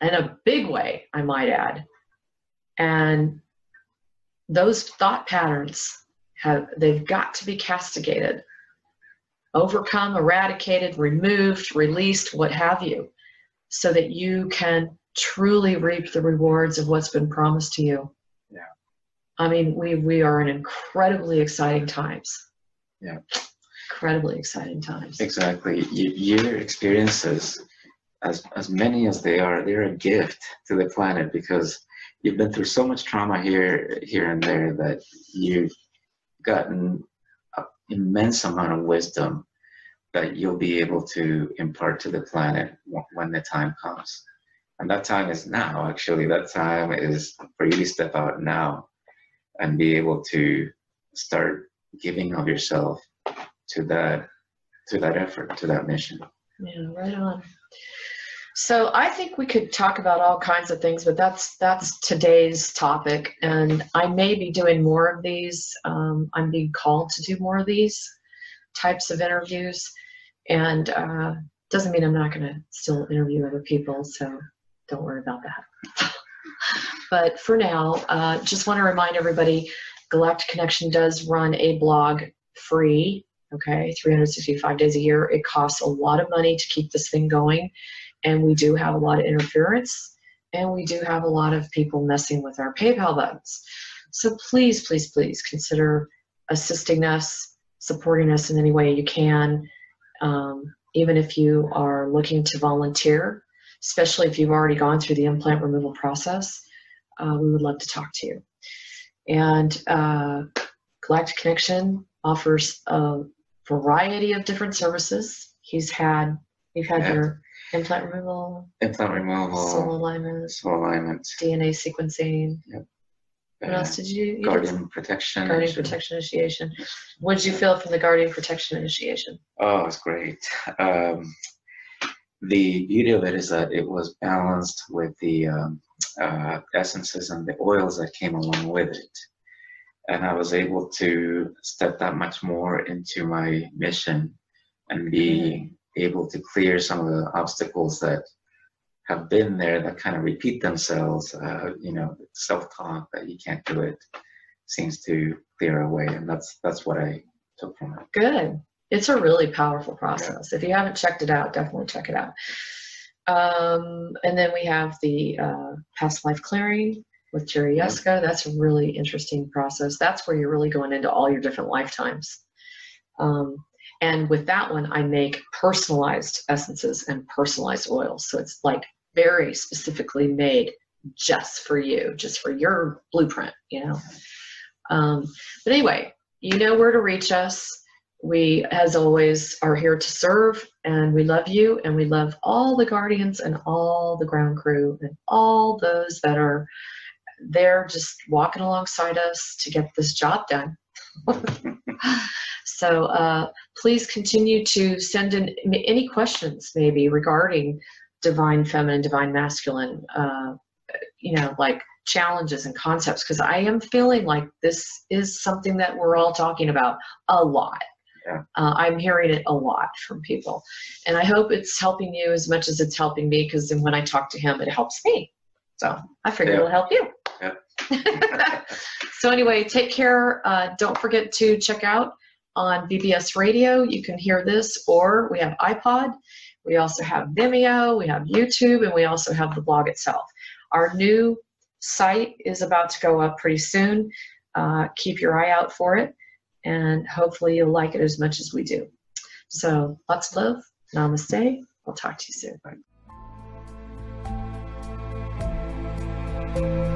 In a big way, I might add. And those thought patterns have they've got to be castigated overcome eradicated removed released what have you so that you can truly reap the rewards of what's been promised to you. Yeah. I mean, we we are in incredibly exciting times. Yeah. Incredibly exciting times. Exactly. Your experiences, as as many as they are, they're a gift to the planet because you've been through so much trauma here here and there that you've gotten a immense amount of wisdom that you'll be able to impart to the planet when the time comes. And that time is now, actually. That time is for you to step out now and be able to start giving of yourself to that to that effort, to that mission. Yeah, right on. So I think we could talk about all kinds of things, but that's that's today's topic, and I may be doing more of these. Um, I'm being called to do more of these types of interviews, and uh, doesn't mean I'm not going to still interview other people. So don't worry about that. but for now, uh, just want to remind everybody, Galactic Connection does run a blog free. Okay, 365 days a year. It costs a lot of money to keep this thing going and we do have a lot of interference and we do have a lot of people messing with our PayPal buttons. So please, please, please consider assisting us, supporting us in any way you can, um, even if you are looking to volunteer, especially if you've already gone through the implant removal process. Uh, we would love to talk to you. And uh, Galactic Connection offers a variety of different services. He's had, you've had yeah. your Implant removal, implant removal, soul alignment, soul alignment, DNA sequencing. Yep. What uh, else did you? you guardian did? protection. Guardian protection initiation. What did you feel from the guardian protection initiation? Oh, it was great. Um, the beauty of it is that it was balanced with the um, uh, essences and the oils that came along with it. And I was able to step that much more into my mission and be mm able to clear some of the obstacles that have been there that kind of repeat themselves. Uh, you know, self-talk that you can't do it seems to clear away, and that's that's what I took from it. Good. It's a really powerful process. Yeah. If you haven't checked it out, definitely check it out. Um, and then we have the uh, past life clearing with Jerry Yuska. That's a really interesting process. That's where you're really going into all your different lifetimes. Um, and with that one, I make personalized essences and personalized oils. So it's like very specifically made just for you, just for your blueprint, you know. Um, but anyway, you know where to reach us. We, as always, are here to serve, and we love you, and we love all the guardians and all the ground crew and all those that are there just walking alongside us to get this job done. So uh, please continue to send in any questions maybe regarding divine feminine, divine masculine, uh, you know, like challenges and concepts, because I am feeling like this is something that we're all talking about a lot. Yeah. Uh, I'm hearing it a lot from people. And I hope it's helping you as much as it's helping me, because then when I talk to him, it helps me. So I figure yeah. it'll help you. Yeah. so anyway, take care. Uh, don't forget to check out on BBS Radio. You can hear this, or we have iPod. We also have Vimeo, we have YouTube, and we also have the blog itself. Our new site is about to go up pretty soon. Uh, keep your eye out for it, and hopefully you'll like it as much as we do. So lots of love. Namaste. I'll talk to you soon.